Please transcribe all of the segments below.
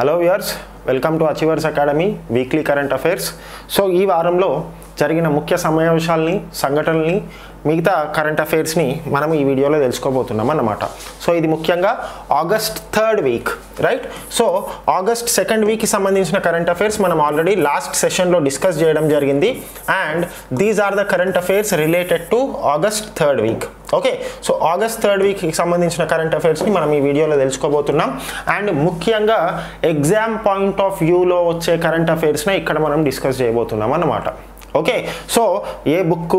Hello years welcome to Achievers Academy weekly current affairs so ఈ వారంలో జరిగిన ముఖ్య సమావేశాలని సంఘటనల్ని మిగతా కరెంట్ అఫైర్స్ని మనం ఈ వీడియోలో తెలుసుకోబోతున్నాం అన్నమాట. సో ఇది ముఖ్యంగా August third week right so August second వీక్కి సంబంధించిన కరెంట్ అఫైర్స్ మనం ఆల్రెడీ లాస్ట్ సెషన్లో డిస్కస్ చేయడం జరిగింది. And these are the current affairs related to August third week okay so August third వీక్కి సంబంధించిన కరెంట్ అఫైర్స్ని మనం ఈ వీడియోలో తెలుసుకోబోతున్నాం. అండ్ ముఖ్యంగా ఎగ్జామ్ పాయింట్ ఆఫ్ వ్యూలో వచ్చే కరెంట్ అఫైర్స్ని ఇక్కడ మనం డిస్కస్ చేయబోతున్నాం అన్నమాట. ఓకే సో ఏ బుక్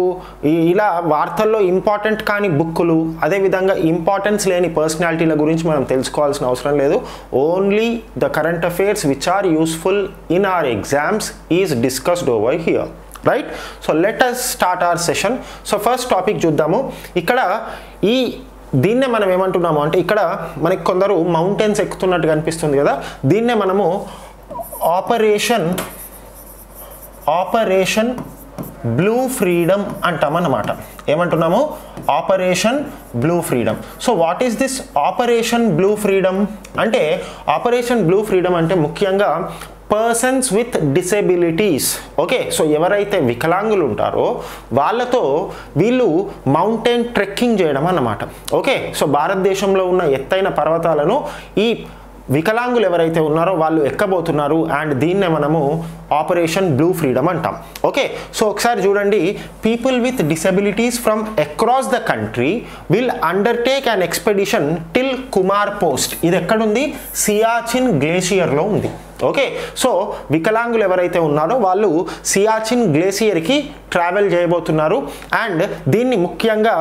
ఇలా వార్తల్లో ఇంపార్టెంట్ కాని బుక్కులు అదేవిధంగా ఇంపార్టెన్స్ లేని పర్సనాలిటీల గురించి మనం తెలుసుకోవాల్సిన అవసరం లేదు. Only the current affairs which are useful in our exams is discussed over here right so let us start our session so first topic చూద్దాము. ఇక్కడ ఈ దీన్నే మనం ఏమంటున్నాము అంటే ఇక్కడ మనకి కొందరు మౌంటైన్స్ ఎక్కుతున్నట్టు కనిపిస్తుంది కదా దీన్నే మనము ఆపరేషన్ ఆపరేషన్ బ్లూ ఫ్రీడమ్ అంటామన్నమాట ఏమంటున్నాము? Operation blue freedom so what is this operation blue freedom అంటే ఆపరేషన్ బ్లూ ఫ్రీడమ్ అంటే ముఖ్యంగా persons with disabilities okay so ఎవరైతే వికలాంగులు ఉంటారో వాళ్ళతో వీళ్ళు మౌంటైన్ ట్రెక్కింగ్ చేయడం అన్నమాట. ఓకే సో భారతదేశంలో ఉన్న ఎత్తైన పర్వతాలను ఈ వికలాంగులు ఎవరైతే ఉన్నారో వాళ్ళు ఎక్కబోతున్నారు అండ్ దీన్నే మనము ఆపరేషన్ బ్లూ ఫ్రీడమ్ అంటాం. ఓకే సో ఒకసారి చూడండి people with disabilities from across the country will undertake an expedition till Kumar post. ఇది ఎక్కడుంది? సియాచిన్ గ్లేషియర్లో ఉంది. ఓకే సో వికలాంగులు ఎవరైతే ఉన్నారో వాళ్ళు సియాచిన్ గ్లేసియర్కి ట్రావెల్ చేయబోతున్నారు అండ్ దీన్ని ముఖ్యంగా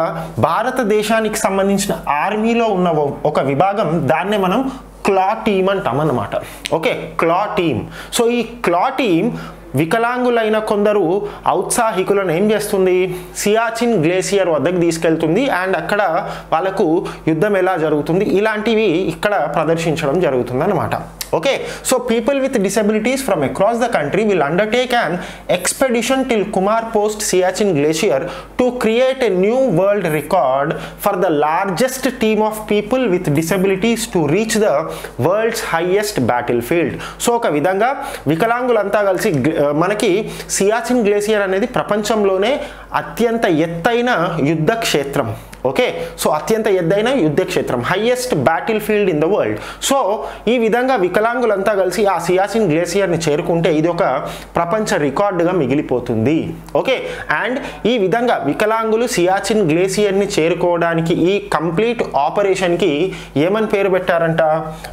భారతదేశానికి సంబంధించిన ఆర్మీలో ఉన్న ఒక విభాగం దాన్నే మనం క్లా టీమ్ అంటామన్నమాట. ఓకే క్లా టీమ్ సో ఈ క్లా టీమ్ వికలాంగులైన కొందరు ఔత్సాహికులను ఏం చేస్తుంది? సియాచిన్ గ్లేసియర్ వద్దకు తీసుకెళ్తుంది అండ్ అక్కడ వాళ్ళకు యుద్ధం ఎలా జరుగుతుంది? ఇలాంటివి ఇక్కడ ప్రదర్శించడం జరుగుతుంది అనమాట okay so people with disabilities from across the country will undertake an expedition till Kumar post Siachen glacier to create a new world record for the largest team of people with disabilities to reach the world's highest battlefield so ఒక విధంగా వికలాంగులంతా కలిసి మనకి Siachen glacier అనేది ప్రపంచంలోనే అత్యంత ఎత్తైన యుద్ధ క్షేత్రం ఓకే? సో అత్యంత ఎద్దైన యుద్ధ క్షేత్రం highest battlefield in the world so ఈ విధంగా వికలాంగులంతా కలిసి ఆ సియాచిన్ గ్లేసియర్ని చేరుకుంటే ఇది ఒక ప్రపంచ రికార్డుగా మిగిలిపోతుంది. ఓకే? అండ్ ఈ విధంగా వికలాంగులు సియాచిన్ గ్లేసియర్ని చేరుకోవడానికి ఈ కంప్లీట్ ఆపరేషన్కి ఏమని పేరు పెట్టారంట?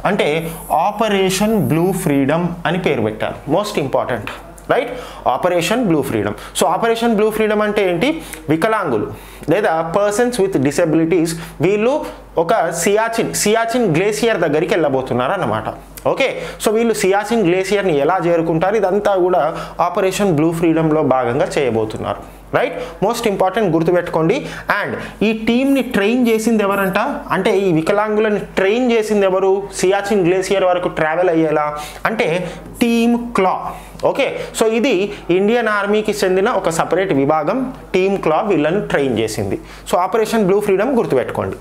అంటే ఆపరేషన్ బ్లూ ఫ్రీడమ్ అని పేరు పెట్టారు. Most important. Right operation blue freedom so operation blue freedom అంటే ఏంటి? వికలాంగులు లేదా పర్సన్స్ విత్ డిసెబిలిటీస్ వీళ్ళు ఒక సియాచిన్ సియాచిన్ గ్లేసియర్ దగ్గరికి వెళ్ళబోతున్నారు అన్నమాట ఓకే? సో వీళ్ళు సియాచిన్ గ్లేసియర్ని ఎలా చేరుకుంటారు? ఇదంతా కూడా ఆపరేషన్ బ్లూ ఫ్రీడమ్లో భాగంగా చేయబోతున్నారు. రైట్ మోస్ట్ ఇంపార్టెంట్ గుర్తుపెట్టుకోండి. అండ్ ఈ టీంని ట్రైన్ చేసింది ఎవరంట? అంటే ఈ వికలాంగులను ట్రైన్ చేసింది ఎవరు? సియాచిన్ గ్లేసియర్ వరకు ట్రావెల్ అయ్యేలా? అంటే టీమ్ క్లా ఓకే సో ఇది ఇండియన్ ఆర్మీకి చెందిన ఒక సపరేట్ విభాగం. టీమ్ క్లా వీళ్ళను ట్రైన్ చేసింది. సో ఆపరేషన్ బ్లూ ఫ్రీడమ్ గుర్తుపెట్టుకోండి.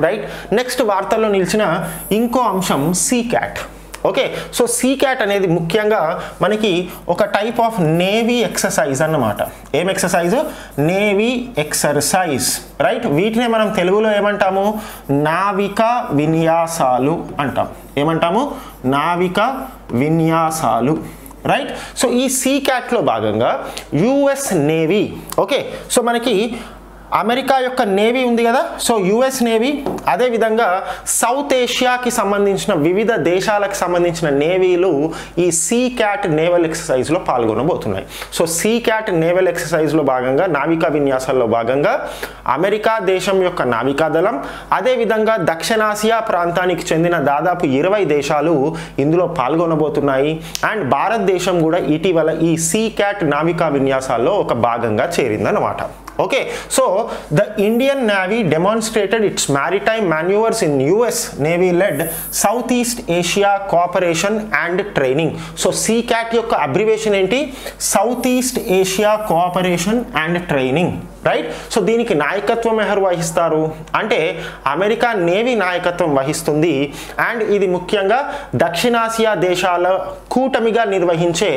రైట్ నెక్స్ట్ వార్తల్లో నిలిచిన ఇంకో అంశం sea cat okay so sea cat అనేది ముఖ్యంగా మనకి ఒక టైప్ ఆఫ్ నేవీ ఎక్సర్సైజ్ అన్నమాట. ఏం ఎక్సర్సైజ్ నేవీ ఎక్సర్సైజ్ రైట్ వీటినే మనం తెలుగులో ఏమంటాము? నావిక విన్యాసాలు అంటాం. ఏమంటాము? నావిక విన్యాసాలు రైట్ సో ఈ సీ క్యాట్లో భాగంగా యుఎస్ నేవీ ఓకే? సో మనకి అమెరికా యొక్క నేవీ ఉంది కదా సో యుఎస్ నేవీ అదేవిధంగా సౌత్ ఏషియాకి సంబంధించిన వివిధ దేశాలకు సంబంధించిన నేవీలు ఈ సీ క్యాట్ నేవల్ ఎక్సర్సైజ్లో పాల్గొనబోతున్నాయి. సో సీ క్యాట్ నేవల్ ఎక్సర్సైజ్లో భాగంగా నావికా విన్యాసాల్లో భాగంగా అమెరికా దేశం యొక్క నావికా దళం అదేవిధంగా దక్షిణాసియా ప్రాంతానికి చెందిన దాదాపు ఇరవై దేశాలు ఇందులో పాల్గొనబోతున్నాయి. అండ్ భారతదేశం కూడా ఇటీవల ఈ సీ క్యాట్ నావికా విన్యాసాల్లో ఒక భాగంగా చేరిందన్నమాట. Okay so the Indian navy demonstrated its maritime manoeuvres in US navy led south east Asia cooperation and training so SEACAT యొక్క అబ్రివేషన్ ఏంటి? South east Asia cooperation and training right so దీనికి నాయకత్వం ఎవరు వహిస్తారు? అంటే అమెరికా నేవీ నాయకత్వం వహిస్తుంది. And ఇది ముఖ్యంగా దక్షిణాసియా దేశాల కూటమిగా నిర్వహించే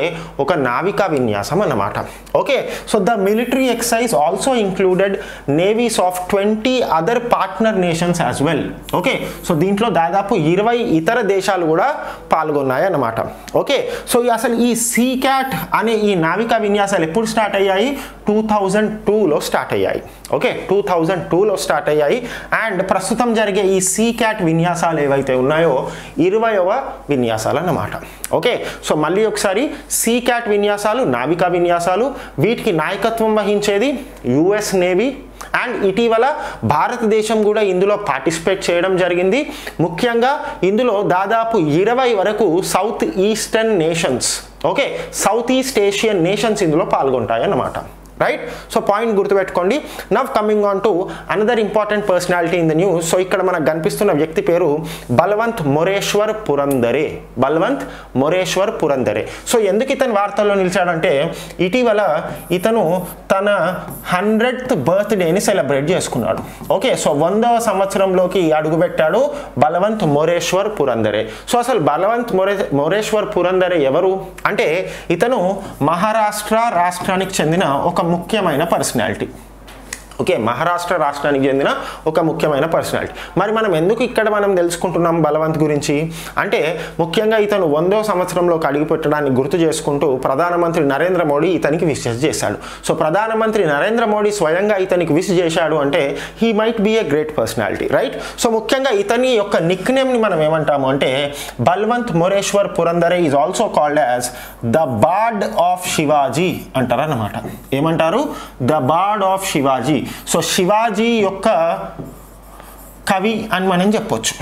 ఒక నావికా విన్యాసం అన్నమాట. Okay so the military exercise also included navies of twenty other partner nations as well okay so దీంట్లో దాదాపు ఇరవై ఇతర దేశాలు కూడా పాల్గొన్నాయి అన్నమాట. ఓకే సో ఈ అసలు ఈ సీ క్యాట్ అనే ఈ నావికా విన్యాసాలు ఎప్పుడు స్టార్ట్ అయ్యాయి? టూ థౌజండ్ టూలో స్టార్ట్ అయ్యాయి. ఓకే టూ థౌజండ్ టూలో స్టార్ట్ అయ్యాయి. అండ్ ప్రస్తుతం జరిగే ఈ సీ క్యాట్ విన్యాసాలు ఏవైతే ఉన్నాయో ఇరవైవ విన్యాసాలు అన్నమాట. ఓకే సో మళ్ళీ ఒకసారి సీ క్యాట్ విన్యాసాలు నావికా విన్యాసాలు వీటికి నాయకత్వం వహించేది యుఎస్ నేవీ అండ్ ఇటీవల భారతదేశం కూడా ఇందులో పార్టిసిపేట్ చేయడం జరిగింది. ముఖ్యంగా ఇందులో దాదాపు ఇరవై వరకు south eastern nations okay south east asian nations ఇందులో పాల్గొంటాయి అన్నమాట రైట్ సో పాయింట్ గుర్తుపెట్టుకోండి. Now coming on to another important personality in the news so ఇక్కడ మనకు కనిపిస్తున్న వ్యక్తి పేరు బలవంత్ మొరేశ్వర్ పురందరే. బలవంత్ మొరేశ్వర్ పురందరే. సో ఎందుకు ఇతను వార్తల్లో నిలిచాడంటే ఇటీవల ఇతను తన హండ్రెడ్త్ బర్త్డేని సెలబ్రేట్ చేసుకున్నాడు. ఓకే సో వందవ సంవత్సరంలోకి అడుగుపెట్టాడు బలవంత్ మొరేశ్వర్ పురందరే. సో అసలు బలవంత్ మొరే మొరేశ్వర్ పురందరే ఎవరు? అంటే ఇతను మహారాష్ట్ర రాష్ట్రానికి చెందిన ఒక ముఖ్యమైన పర్సనాలిటీ. ఓకే మహారాష్ట్ర రాష్ట్రానికి చెందిన ఒక ముఖ్యమైన పర్సనాలిటీ. మరి మనం ఎందుకు ఇక్కడ మనం తెలుసుకుంటున్నాం బలవంత్ గురించి? అంటే ముఖ్యంగా ఇతను వందో సంవత్సరంలోకి అడుగుపెట్టడాన్ని గుర్తు చేసుకుంటూ ప్రధానమంత్రి నరేంద్ర మోడీ ఇతనికి విష్ చేశాడు. సో ప్రధానమంత్రి నరేంద్ర మోడీ స్వయంగా ఇతనికి విష్ చేశాడు అంటే he might be a great personality right so ముఖ్యంగా ఇతని యొక్క నిక్ నేమ్ని మనం ఏమంటాము అంటే Balwant Moreshwar Purandare is also called as the bard of Shivaji అంటారు అన్నమాట ఏమంటారు? The bard of Shivaji so Shivaji యొక్క కవి అని మనం చెప్పొచ్చు.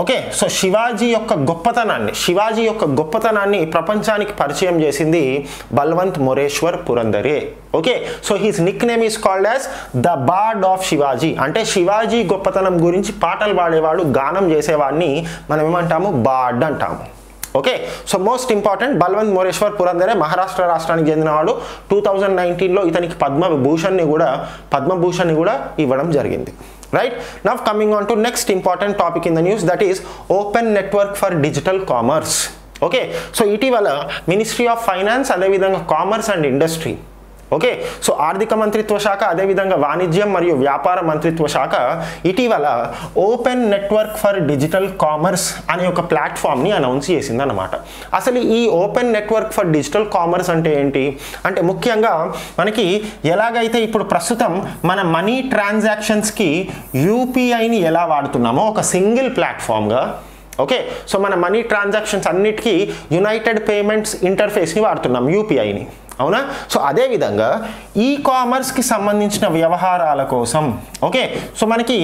ఓకే? సో శివాజీ యొక్క గొప్పతనాన్ని శివాజీ యొక్క గొప్పతనాన్ని ప్రపంచానికి పరిచయం చేసింది Balwant Moreshwar Purandare. Okay? So his nickname is called as the bard of Shivaji అంటే శివాజీ గొప్పతనం గురించి పాటలు పాడేవాడు గానం చేసేవాడిని మనం ఏమంటాము? బార్డ్ అంటాము. Okay? So most important Balwant Moreshwar Purandare Maharashtra రాష్ట్రానికి చెందిన వాడు. టూ థౌజండ్ నైన్టీన్లో ఇతనికి పద్మభూషణ్ని కూడా పద్మభూషణ్ని కూడా ఇవ్వడం జరిగింది. Right now coming on to next important topic in the news that is open network for digital commerce okay so ఇటీవల మినిస్ట్రీ ఆఫ్ ఫైనాన్స్ అదేవిధంగా commerce and industry okay so ఆర్థిక మంత్రిత్వ శాఖ అదేవిధంగా వాణిజ్యం మరియు వ్యాపార మంత్రిత్వ శాఖ ఇటీవల open network for digital commerce అనే ఒక ప్లాట్ఫామ్ని అనౌన్స్ చేసిందనమాట అసలు ఈ open network for digital commerce అంటే ఏంటి? అంటే ముఖ్యంగా మనకి ఎలాగైతే ఇప్పుడు ప్రస్తుతం మన మనీ ట్రాన్సాక్షన్స్కి యూపీఐని ఎలా వాడుతున్నామో ఒక సింగిల్ ప్లాట్ఫామ్గా ఓకే సో మన మనీ ట్రాన్సాక్షన్స్ అన్నిటికీ యునైటెడ్ పేమెంట్స్ ఇంటర్ఫేస్ని వాడుతున్నాం యూపీఐని అవునా? సో అదేవిధంగా ఈ కామర్స్కి సంబంధించిన వ్యవహారాల కోసం ఓకే సో మనకి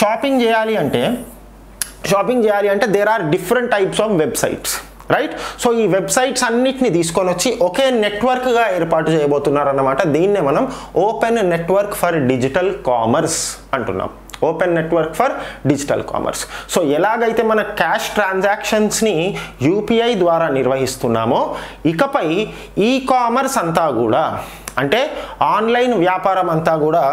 షాపింగ్ చేయాలి అంటే షాపింగ్ చేయాలి అంటే there are different types of websites right so ఈ వెబ్సైట్స్ అన్నిటిని తీసుకొని వచ్చి ఒకే నెట్వర్క్గా ఏర్పాటు చేయబోతున్నారు అన్నమాట దీన్నే మనం open network for digital commerce అంటున్నాం. Open network for digital commerce. So ఎలాగైతే మన క్యాష్ ట్రాన్సాక్షన్స్ని యూపీఐ ద్వారా నిర్వహిస్తున్నామో ఇకపై ఈ కామర్స్ అంతా కూడా అంటే ఆన్లైన్ వ్యాపారం అంతా కూడా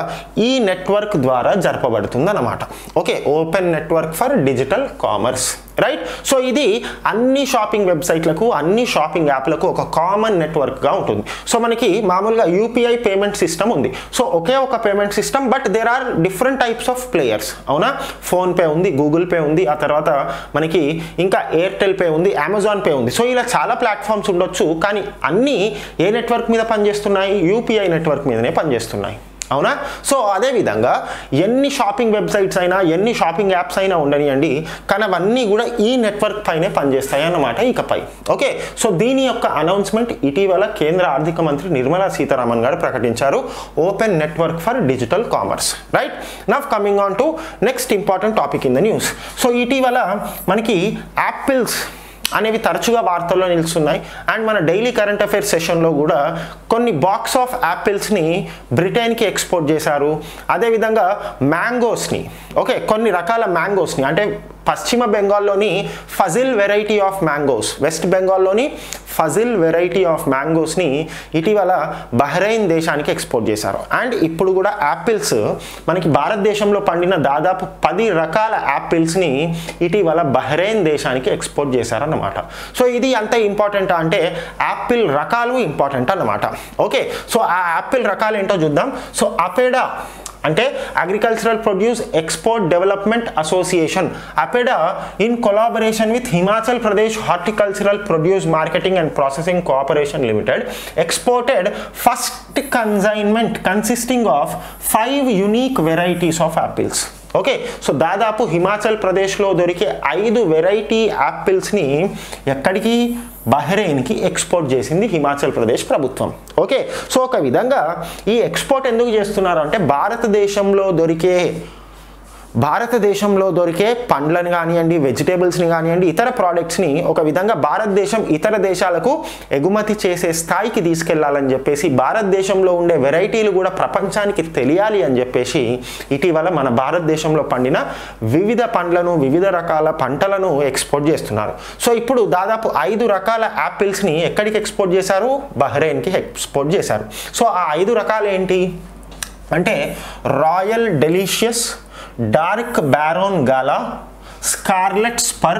ఈ నెట్వర్క్ ద్వారా జరపబడుతుంది అన్నమాట okay open network for digital commerce. Right so ఇది అన్ని షాపింగ్ వెబ్సైట్లకు అన్ని షాపింగ్ యాప్లకు ఒక కామన్ నెట్వర్క్గా ఉంటుంది. సో మనకి మామూలుగా యూపీఐ పేమెంట్ సిస్టమ్ ఉంది. సో ఒకే ఒక payment system but there are different types of players అవునా? ఫోన్పే ఉంది గూగుల్ పే ఉంది ఆ తర్వాత మనకి ఇంకా ఎయిర్టెల్ పే ఉంది అమెజాన్ పే ఉంది. సో ఇలా చాలా ప్లాట్ఫామ్స్ ఉండొచ్చు కానీ అన్నీ ఏ నెట్వర్క్ మీద పనిచేస్తున్నాయి? యూపీఐ నెట్వర్క్ మీదనే పనిచేస్తున్నాయి. అవునా? సో అదేవిధంగా ఎన్ని షాపింగ్ వెబ్సైట్స్ అయినా ఎన్ని షాపింగ్ యాప్స్ అయినా ఉండనియండి కానీ అవన్నీ కూడా ఈ నెట్వర్క్ పైనే పనిచేస్తాయి అన్నమాట ఇకపై. ఓకే? సో దీని యొక్క అనౌన్స్మెంట్ ఇటీవల కేంద్ర ఆర్థిక మంత్రి నిర్మలా సీతారామన్ గారు ప్రకటించారు. Open network for digital commerce. Right? Now coming on to next important topic in the news. So ఇటీవల మనకి యాపిల్స్ అనేవి తరచుగా వార్తల్లో నిలుస్తున్నాయి. అండ్ మన డైలీ కరెంట్ అఫైర్స్ సెషన్లో కూడా కొన్ని బాక్స్ ఆఫ్ యాపిల్స్ని బ్రిటన్కి ఎక్స్పోర్ట్ చేశారు. అదేవిధంగా మ్యాంగోస్ని. ఓకే కొన్ని రకాల మ్యాంగోస్ని. అంటే పశ్చిమ బెంగాల్లోని Fazli variety of mangoes west బెంగాల్లోని ఫజిల్ వెరైటీ ఆఫ్ మ్యాంగోస్ని ఇటీవల బహ్రెయిన్ దేశానికి ఎక్స్పోర్ట్ చేశారు. అండ్ ఇప్పుడు కూడా యాపిల్స్ మనకి భారతదేశంలో పండిన దాదాపు పది రకాల యాపిల్స్ని ఇటీవల బహ్రెయిన్ దేశానికి ఎక్స్పోర్ట్ చేశారన్నమాట. సో ఇది అంత ఇంపార్టెంట్ అంటే యాపిల్ రకాలు ఇంపార్టెంట్ అన్నమాట. ఓకే సో ఆ యాపిల్ రకాలు ఏంటో చూద్దాం. సో అపేడా అంటే agricultural produce export development association APEDA in collaboration with Himachal Pradesh horticultural produce marketing and processing cooperation limited exported first consignment consisting of five unique varieties of apples okay so దాదాపు హిమాచల్ ప్రదేశ్లో దొరికే ఐదు variety యాపిల్స్ని ఎక్కడికి బహ్రెయిన్కి export చేసింది హిమాచల్ ప్రదేశ్ ప్రభుత్వం. Okay? So ఒక విధంగా ఈ ఎక్స్పోర్ట్ ఎందుకు చేస్తున్నారు? అంటే భారతదేశంలో దొరికే భారతదేశంలో దొరికే పండ్లను కానివ్వండి వెజిటేబుల్స్ని కానివ్వండి ఇతర ప్రోడక్ట్స్ని ఒక విధంగా భారతదేశం ఇతర దేశాలకు ఎగుమతి చేసే స్థాయికి తీసుకెళ్ళాలని చెప్పేసి భారతదేశంలో ఉండే వెరైటీలు కూడా ప్రపంచానికి తెలియాలి అని చెప్పేసి ఇటీవల మన భారతదేశంలో పండిన వివిధ పండ్లను వివిధ రకాల పంటలను ఎక్స్పోర్ట్ చేస్తున్నారు. సో ఇప్పుడు దాదాపు ఐదు రకాల యాపిల్స్ని ఎక్కడికి ఎక్స్పోర్ట్ చేశారు? బహ్రెయిన్కి ఎక్స్పోర్ట్ చేశారు. సో ఆ ఐదు రకాలు ఏంటి? అంటే Royal Delicious Dark Baron Gala Scarlet Spur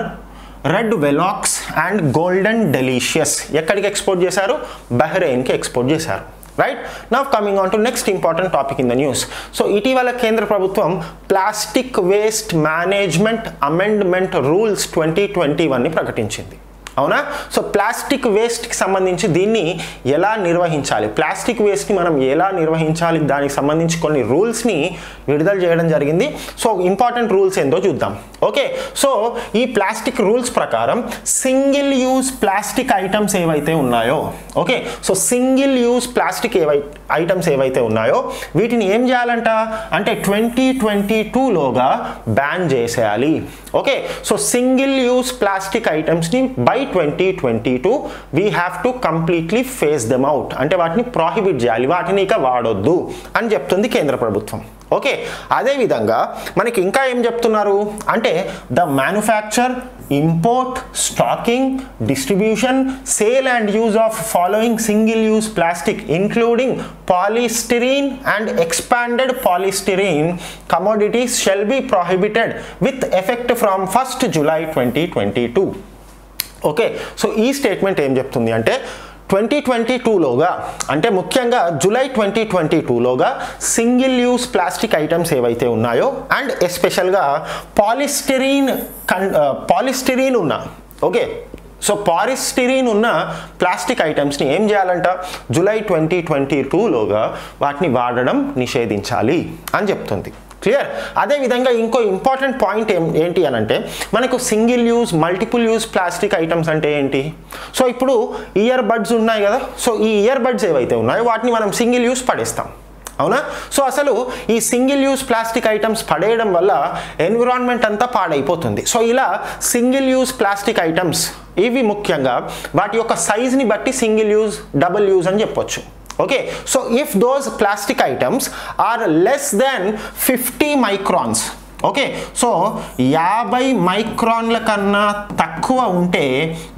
Red Velox and Golden Delicious. ఎక్కడికి ఎక్స్పోర్ట్ చేశారు? బహ్రెయిన్కి ఎక్స్పోర్ట్ చేశారు. Right now coming on to next important topic in the news so ఇటీవల కేంద్ర ప్రభుత్వం plastic waste management amendment rules twenty twenty వన్ని ప్రకటించింది. అవునా? సో ప్లాస్టిక్ వేస్ట్కి సంబంధించి దీన్ని ఎలా నిర్వహించాలి? ప్లాస్టిక్ వేస్ట్ని మనం ఎలా నిర్వహించాలి? దానికి సంబంధించి కొన్ని రూల్స్ని విడుదల చేయడం జరిగింది. సో ఇంపార్టెంట్ రూల్స్ ఏందో చూద్దాం. ఓకే? సో ఈ ప్లాస్టిక్ రూల్స్ ప్రకారం సింగిల్ యూజ్ ప్లాస్టిక్ ఐటమ్స్ ఏవైతే ఉన్నాయో okay? So single use plastic ఏవై items ఏవైతే ఉన్నాయో వీటిని ఏం చేయాలంట? అంటే ట్వంటీ ట్వంటీ టూలోగా బ్యాన్ చేసేయాలి. Okay? So single use plastic ఐటమ్స్ని by twenty twenty two we have to completely phase them out అంటే వాటిని ప్రాహిబిట్ చేయాలి. వాటిని ఇక వాడొద్దు అని చెప్తుంది కేంద్ర ప్రభుత్వం. ఓకే? అదేవిధంగా మనకి ఇంకా ఏం చెప్తున్నారు? అంటే the manufacture import stocking distribution sale and use of following single use plastic including polystyrene and expanded polystyrene commodities shall be prohibited with effect from first July twenty twenty two okay. So ఈ statement ఏం చెప్తుంది అంటే twenty twenty టూలోగా అంటే ముఖ్యంగా July twenty twenty టూలోగా single use plastic items ఏవైతే ఉన్నాయో అండ్ ఎస్పెషల్గా పాలిస్టిరీన్ కన్ పాలిస్టిరీన్ ఉన్న ఓకే. సో పాలిస్టిరీన్ ఉన్న ప్లాస్టిక్ ఐటమ్స్ని ఏం చేయాలంట? జూలై ట్వంటీ ట్వంటీ టూలోగా వాటిని వాడడం నిషేధించాలి అని చెప్తుంది. క్లియర్ అదేవిధంగా ఇంకో ఇంపార్టెంట్ పాయింట్ ఏం ఏంటి అని అంటే మనకు single use multiple use plastic items అంటే ఏంటి? సో ఇప్పుడు ఇయర్ బడ్స్ ఉన్నాయి కదా. సో ఈ ఇయర్ బడ్స్ ఏవైతే ఉన్నాయో వాటిని మనం సింగిల్ యూజ్ పడేస్తాం. అవునా? సో అసలు ఈ సింగిల్ యూజ్ ప్లాస్టిక్ ఐటమ్స్ పడేయడం వల్ల ఎన్విరాన్మెంట్ అంతా పాడైపోతుంది. సో ఇలా సింగిల్ యూజ్ ప్లాస్టిక్ ఐటమ్స్ ఇవి ముఖ్యంగా వాటి యొక్క సైజ్ని బట్టి సింగిల్ యూజ్ డబుల్ యూజ్ అని చెప్పొచ్చు. okay so if those plastic items are less than 50 microns okay so యాభై మైక్రాన్ల కన్నా తక్కువ ఉంటే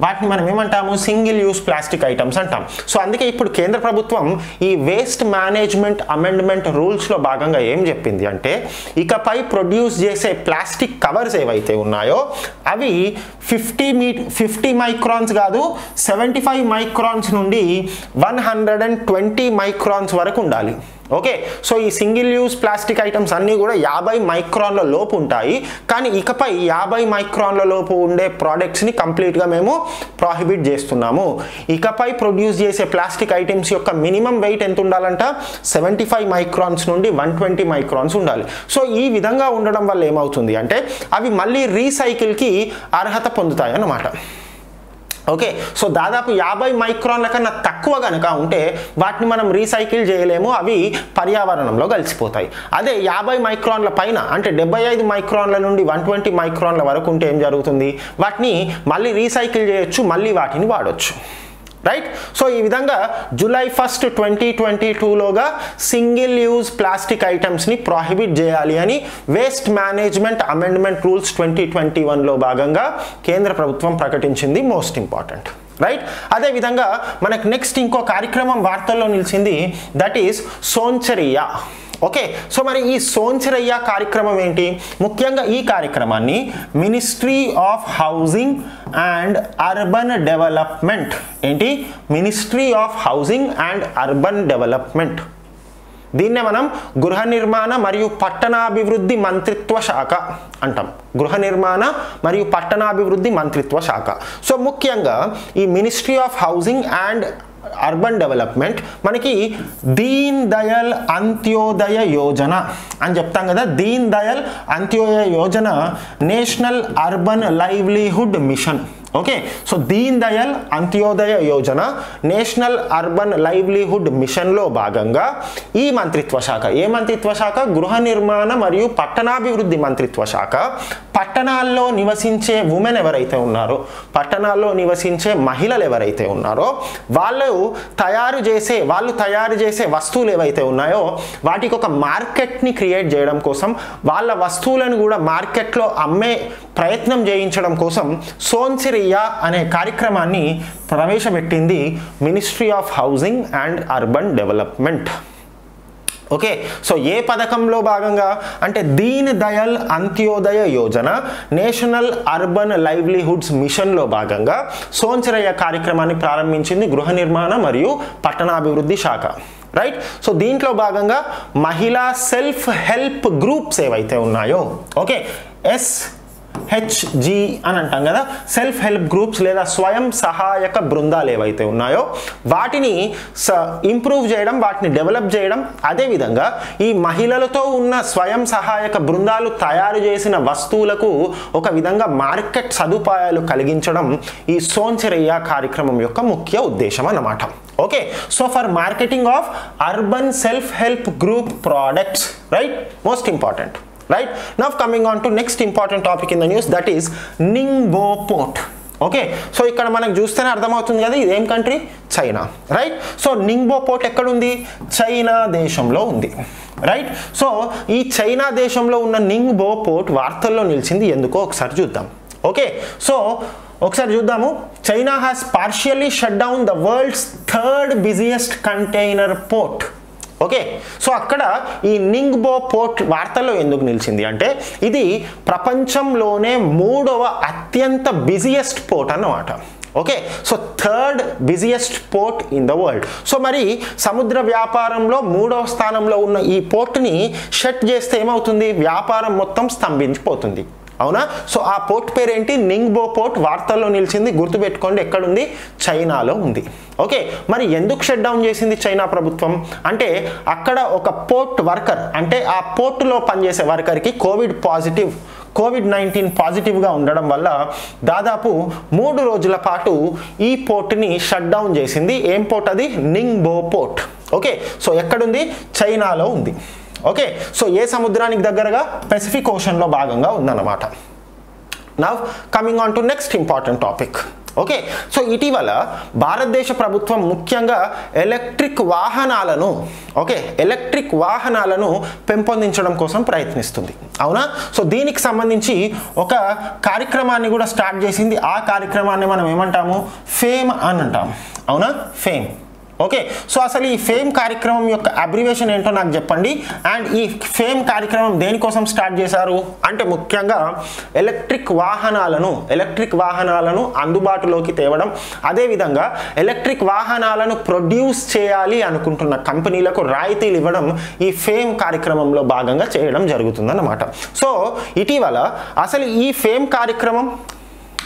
వాటిని మనం ఏమంటాము? సింగిల్ యూస్ ప్లాస్టిక్ ఐటమ్స్ అంటాం. సో అందుకే ఇప్పుడు కేంద్ర ప్రభుత్వం ఈ వేస్ట్ మేనేజ్మెంట్ అమెండ్మెంట్ రూల్స్లో భాగంగా ఏం చెప్పింది అంటే ఇకపై ప్రొడ్యూస్ చేసే ప్లాస్టిక్ కవర్స్ ఏవైతే ఉన్నాయో అవి ఫిఫ్టీ మీ ఫిఫ్టీ మైక్రాన్స్ కాదు సెవెంటీ ఫైవ్ మైక్రాన్స్ నుండి one hundred and twenty microns వరకు ఉండాలి. ఓకే సో ఈ సింగిల్ యూస్ ప్లాస్టిక్ ఐటమ్స్ అన్నీ కూడా యాభై మైక్రాన్ల లోపు ఉంటాయి. కానీ ఇకపై యాభై మైక్రాన్ల లోపు ఉండే ప్రోడక్ట్స్ని కంప్లీట్గా మేము ప్రాహిబిట్ చేస్తున్నాము. ఇకపై ప్రొడ్యూస్ చేసే ప్లాస్టిక్ ఐటమ్స్ యొక్క మినిమం వెయిట్ ఎంత ఉండాలంట? సెవెంటీ ఫైవ్ మైక్రాన్స్ నుండి వన్ ట్వంటీ మైక్రాన్స్ ఉండాలి. సో ఈ విధంగా ఉండడం వల్ల ఏమవుతుంది అంటే అవి మళ్ళీ రీసైకిల్కి అర్హత పొందుతాయి అన్నమాట ఓకే సో దాదాపు యాభై మైక్రాన్ల కన్నా తక్కువ కనుక ఉంటే వాటిని మనం రీసైకిల్ చేయలేము అవి పర్యావరణంలో కలిసిపోతాయి. అదే యాభై మైక్రాన్ల పైన అంటే డెబ్బై ఐదు మైక్రాన్ల నుండి వన్ ట్వంటీ మైక్రాన్ల వరకు ఉంటే ఏం జరుగుతుంది? వాటిని మళ్ళీ రీసైకిల్ చేయొచ్చు మళ్ళీ వాటిని వాడొచ్చు. రైట్ సో ఈ విధంగా జూలై ఫస్ట్ ట్వంటీ ట్వంటీ టూలోగా సింగిల్ యూజ్ ప్లాస్టిక్ ఐటమ్స్ని ప్రాహిబిట్ చేయాలి అని waste management amendment rules twenty twenty వన్లో భాగంగా కేంద్ర ప్రభుత్వం ప్రకటించింది మోస్ట్ ఇంపార్టెంట్ రైట్ అదేవిధంగా మనకు నెక్స్ట్ ఇంకో కార్యక్రమం వార్తల్లో నిలిచింది that is Sonchiraiya okay so మరి ఈ సోంచరయ్య కార్యక్రమం ఏంటి? ముఖ్యంగా ఈ కార్యక్రమాన్ని ministry of housing and urban development ఏంటి? Ministry of housing and urban development దీన్నే మనం గృహ నిర్మాణ మరియు పట్టణాభివృద్ధి మంత్రిత్వ శాఖ అంటాం. గృహ నిర్మాణ మరియు పట్టణాభివృద్ధి మంత్రిత్వ శాఖ. సో ముఖ్యంగా ఈ ministry of housing and urban development మనకి దీన్ దయల్ అంత్యోదయ యోజన అని చెప్తాం కదా. Deen Dayal Antyodaya Yojana national urban livelihood mission. Okay so Deen Dayal Antyodaya Yojana national urban livelihood మిషన్లో భాగంగా ఈ మంత్రిత్వ శాఖ ఏ మంత్రిత్వ శాఖ? గృహ నిర్మాణ మరియు పట్టణాభివృద్ధి మంత్రిత్వ శాఖ. పట్టణాల్లో నివసించే ఉమెన్ ఎవరైతే ఉన్నారో పట్టణాల్లో నివసించే మహిళలు ఎవరైతే ఉన్నారో వాళ్ళు తయారు చేసే వాళ్ళు తయారు చేసే వస్తువులు ఏవైతే ఉన్నాయో వాటికి ఒక మార్కెట్ని క్రియేట్ చేయడం కోసం వాళ్ళ వస్తువులను కూడా మార్కెట్లో అమ్మే ప్రయత్నం చేయించడం కోసం సోన్సిరి సోన్సిరియా అనే కార్యక్రమాన్ని ప్రవేశపెట్టింది ministry of housing and urban development okay so ఏ పథకంలో భాగంగా? అంటే Deen Dayal Antyodaya Yojana national urban livelihoods మిషన్లో భాగంగా సోంచరయ్య కార్యక్రమాన్ని ప్రారంభించింది గృహ నిర్మాణ మరియు పట్టణాభివృద్ధి శాఖ. రైట్ సో దీంట్లో భాగంగా మహిళా సెల్ఫ్ హెల్ప్ గ్రూప్స్ ఏవైతే ఉన్నాయో ఓకే ఎస్ హెచ్జి అని అంటాం కదా సెల్ఫ్ హెల్ప్ గ్రూప్స్ లేదా స్వయం సహాయక బృందాలు ఏవైతే ఉన్నాయో వాటిని స ఇంప్రూవ్ చేయడం వాటిని డెవలప్ చేయడం అదేవిధంగా ఈ మహిళలతో ఉన్న స్వయం సహాయక బృందాలు తయారు చేసిన వస్తువులకు ఒక విధంగా మార్కెట్ సదుపాయాలు కలిగించడం ఈ సోంచరయ్య కార్యక్రమం యొక్క ముఖ్య ఉద్దేశం అన్నమాట. Okay so for marketing of urban self help group products right most important right? Now coming on to next important topic in the news that is ningbo port. Okay so ఇక్కడ మనకు చూస్తేనే అర్థమవుతుంది కదా ఇదేం country China right so Ningbo port ఎక్కడుంది? China దేశంలో ఉంది. Right so ఈ చైనా దేశంలో ఉన్న నింగ్బో పోర్ట్ వార్తల్లో నిలిచింది ఎందుకో ఒకసారి చూద్దాం. ఓకే సో ఒకసారి చూద్దాము. China has partially shut down the world's third busiest container port okay? So అక్కడ ఈ నింగ్బో పోర్ట్ వార్తల్లో ఎందుకు నిలిచింది అంటే ఇది ప్రపంచంలోనే మూడవ అత్యంత బిజియెస్ట్ పోర్ట్ అన్నమాట. Okay? So third busiest port in the world. So మరి సముద్ర వ్యాపారంలో మూడవ స్థానంలో ఉన్న ఈ పోర్ట్ని షట్ చేస్తే ఏమవుతుంది? వ్యాపారం మొత్తం స్తంభించిపోతుంది. అవునా? సో ఆ పోర్ట్ పేరేంటి? నింగ్బో పోర్ట్ వార్తల్లో నిలిచింది. గుర్తుపెట్టుకోండి ఎక్కడుంది? చైనాలో ఉంది. ఓకే మరి ఎందుకు షట్ డౌన్ చేసింది చైనా ప్రభుత్వం? అంటే అక్కడ ఒక పోర్ట్ వర్కర్ అంటే ఆ పోర్టులో పనిచేసే వర్కర్కి కోవిడ్ పాజిటివ్ కోవిడ్ నైన్టీన్ పాజిటివ్గా ఉండడం వల్ల దాదాపు మూడు రోజుల పాటు ఈ పోర్ట్ని షట్ డౌన్ చేసింది. ఏం పోర్ట్ అది? Ningbo port. ఓకే సో ఎక్కడుంది? చైనాలో ఉంది. ఓకే సో ఏ సముద్రానికి దగ్గరగా? పెసిఫిక్ ఓషన్లో భాగంగా ఉందన్నమాట. Now coming on to next important topic okay so ఇటీవల భారతదేశ ప్రభుత్వం ముఖ్యంగా ఎలక్ట్రిక్ వాహనాలను ఓకే ఎలక్ట్రిక్ వాహనాలను పెంపొందించడం కోసం ప్రయత్నిస్తుంది. అవునా? సో దీనికి సంబంధించి ఒక కార్యక్రమాన్ని కూడా స్టార్ట్ చేసింది. ఆ కార్యక్రమాన్ని మనం ఏమంటాము? ఫేమ్ అని అంటాం. అవునా? FAME okay. సో అసలు ఈ ఫేమ్ కార్యక్రమం యొక్క అబ్రివేషన్ ఏంటో నాకు చెప్పండి. అండ్ ఈ ఫేమ్ కార్యక్రమం దేనికోసం స్టార్ట్ చేశారు? అంటే ముఖ్యంగా ఎలక్ట్రిక్ వాహనాలను ఎలక్ట్రిక్ వాహనాలను అందుబాటులోకి తేవడం అదేవిధంగా ఎలక్ట్రిక్ వాహనాలను ప్రొడ్యూస్ చేయాలి అనుకుంటున్న కంపెనీలకు రాయితీలు ఇవ్వడం ఈ ఫేమ్ కార్యక్రమంలో భాగంగా చేయడం జరుగుతుందన్నమాట. సో ఇటీవల అసలు ఈ ఫేమ్ కార్యక్రమం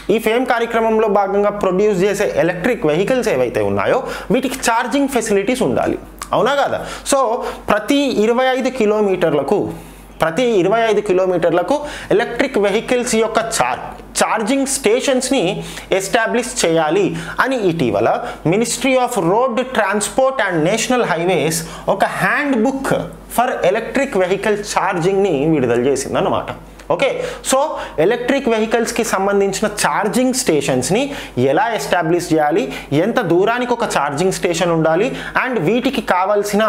ఈ ఫేమ్ కార్యక్రమంలో భాగంగా ప్రొడ్యూస్ చేసే ఎలక్ట్రిక్ వెహికల్స్ ఏవైతే ఉన్నాయో వీటికి ఛార్జింగ్ ఫెసిలిటీస్ ఉండాలి. అవునా కదా? సో ప్రతి ఇరవై ఐదు కిలోమీటర్లకు ప్రతి ఇరవై ఐదు కిలోమీటర్లకు ఎలక్ట్రిక్ వెహికల్స్ యొక్క చార్ ఛార్జింగ్ స్టేషన్స్ని ఎస్టాబ్లిష్ చేయాలి అని ఇటీవల ministry of road transport and national highways ఒక hand book for electric vehicle ఛార్జింగ్ని విడుదల చేసిందన్నమాట. ఓకే సో ఎలక్ట్రిక్ వెహికల్స్కి సంబంధించిన ఛార్జింగ్ స్టేషన్స్ని ఎలా ఎస్టాబ్లిష్ చేయాలి? ఎంత దూరానికి ఒక ఛార్జింగ్ స్టేషన్ ఉండాలి? అండ్ వీటికి కావాల్సిన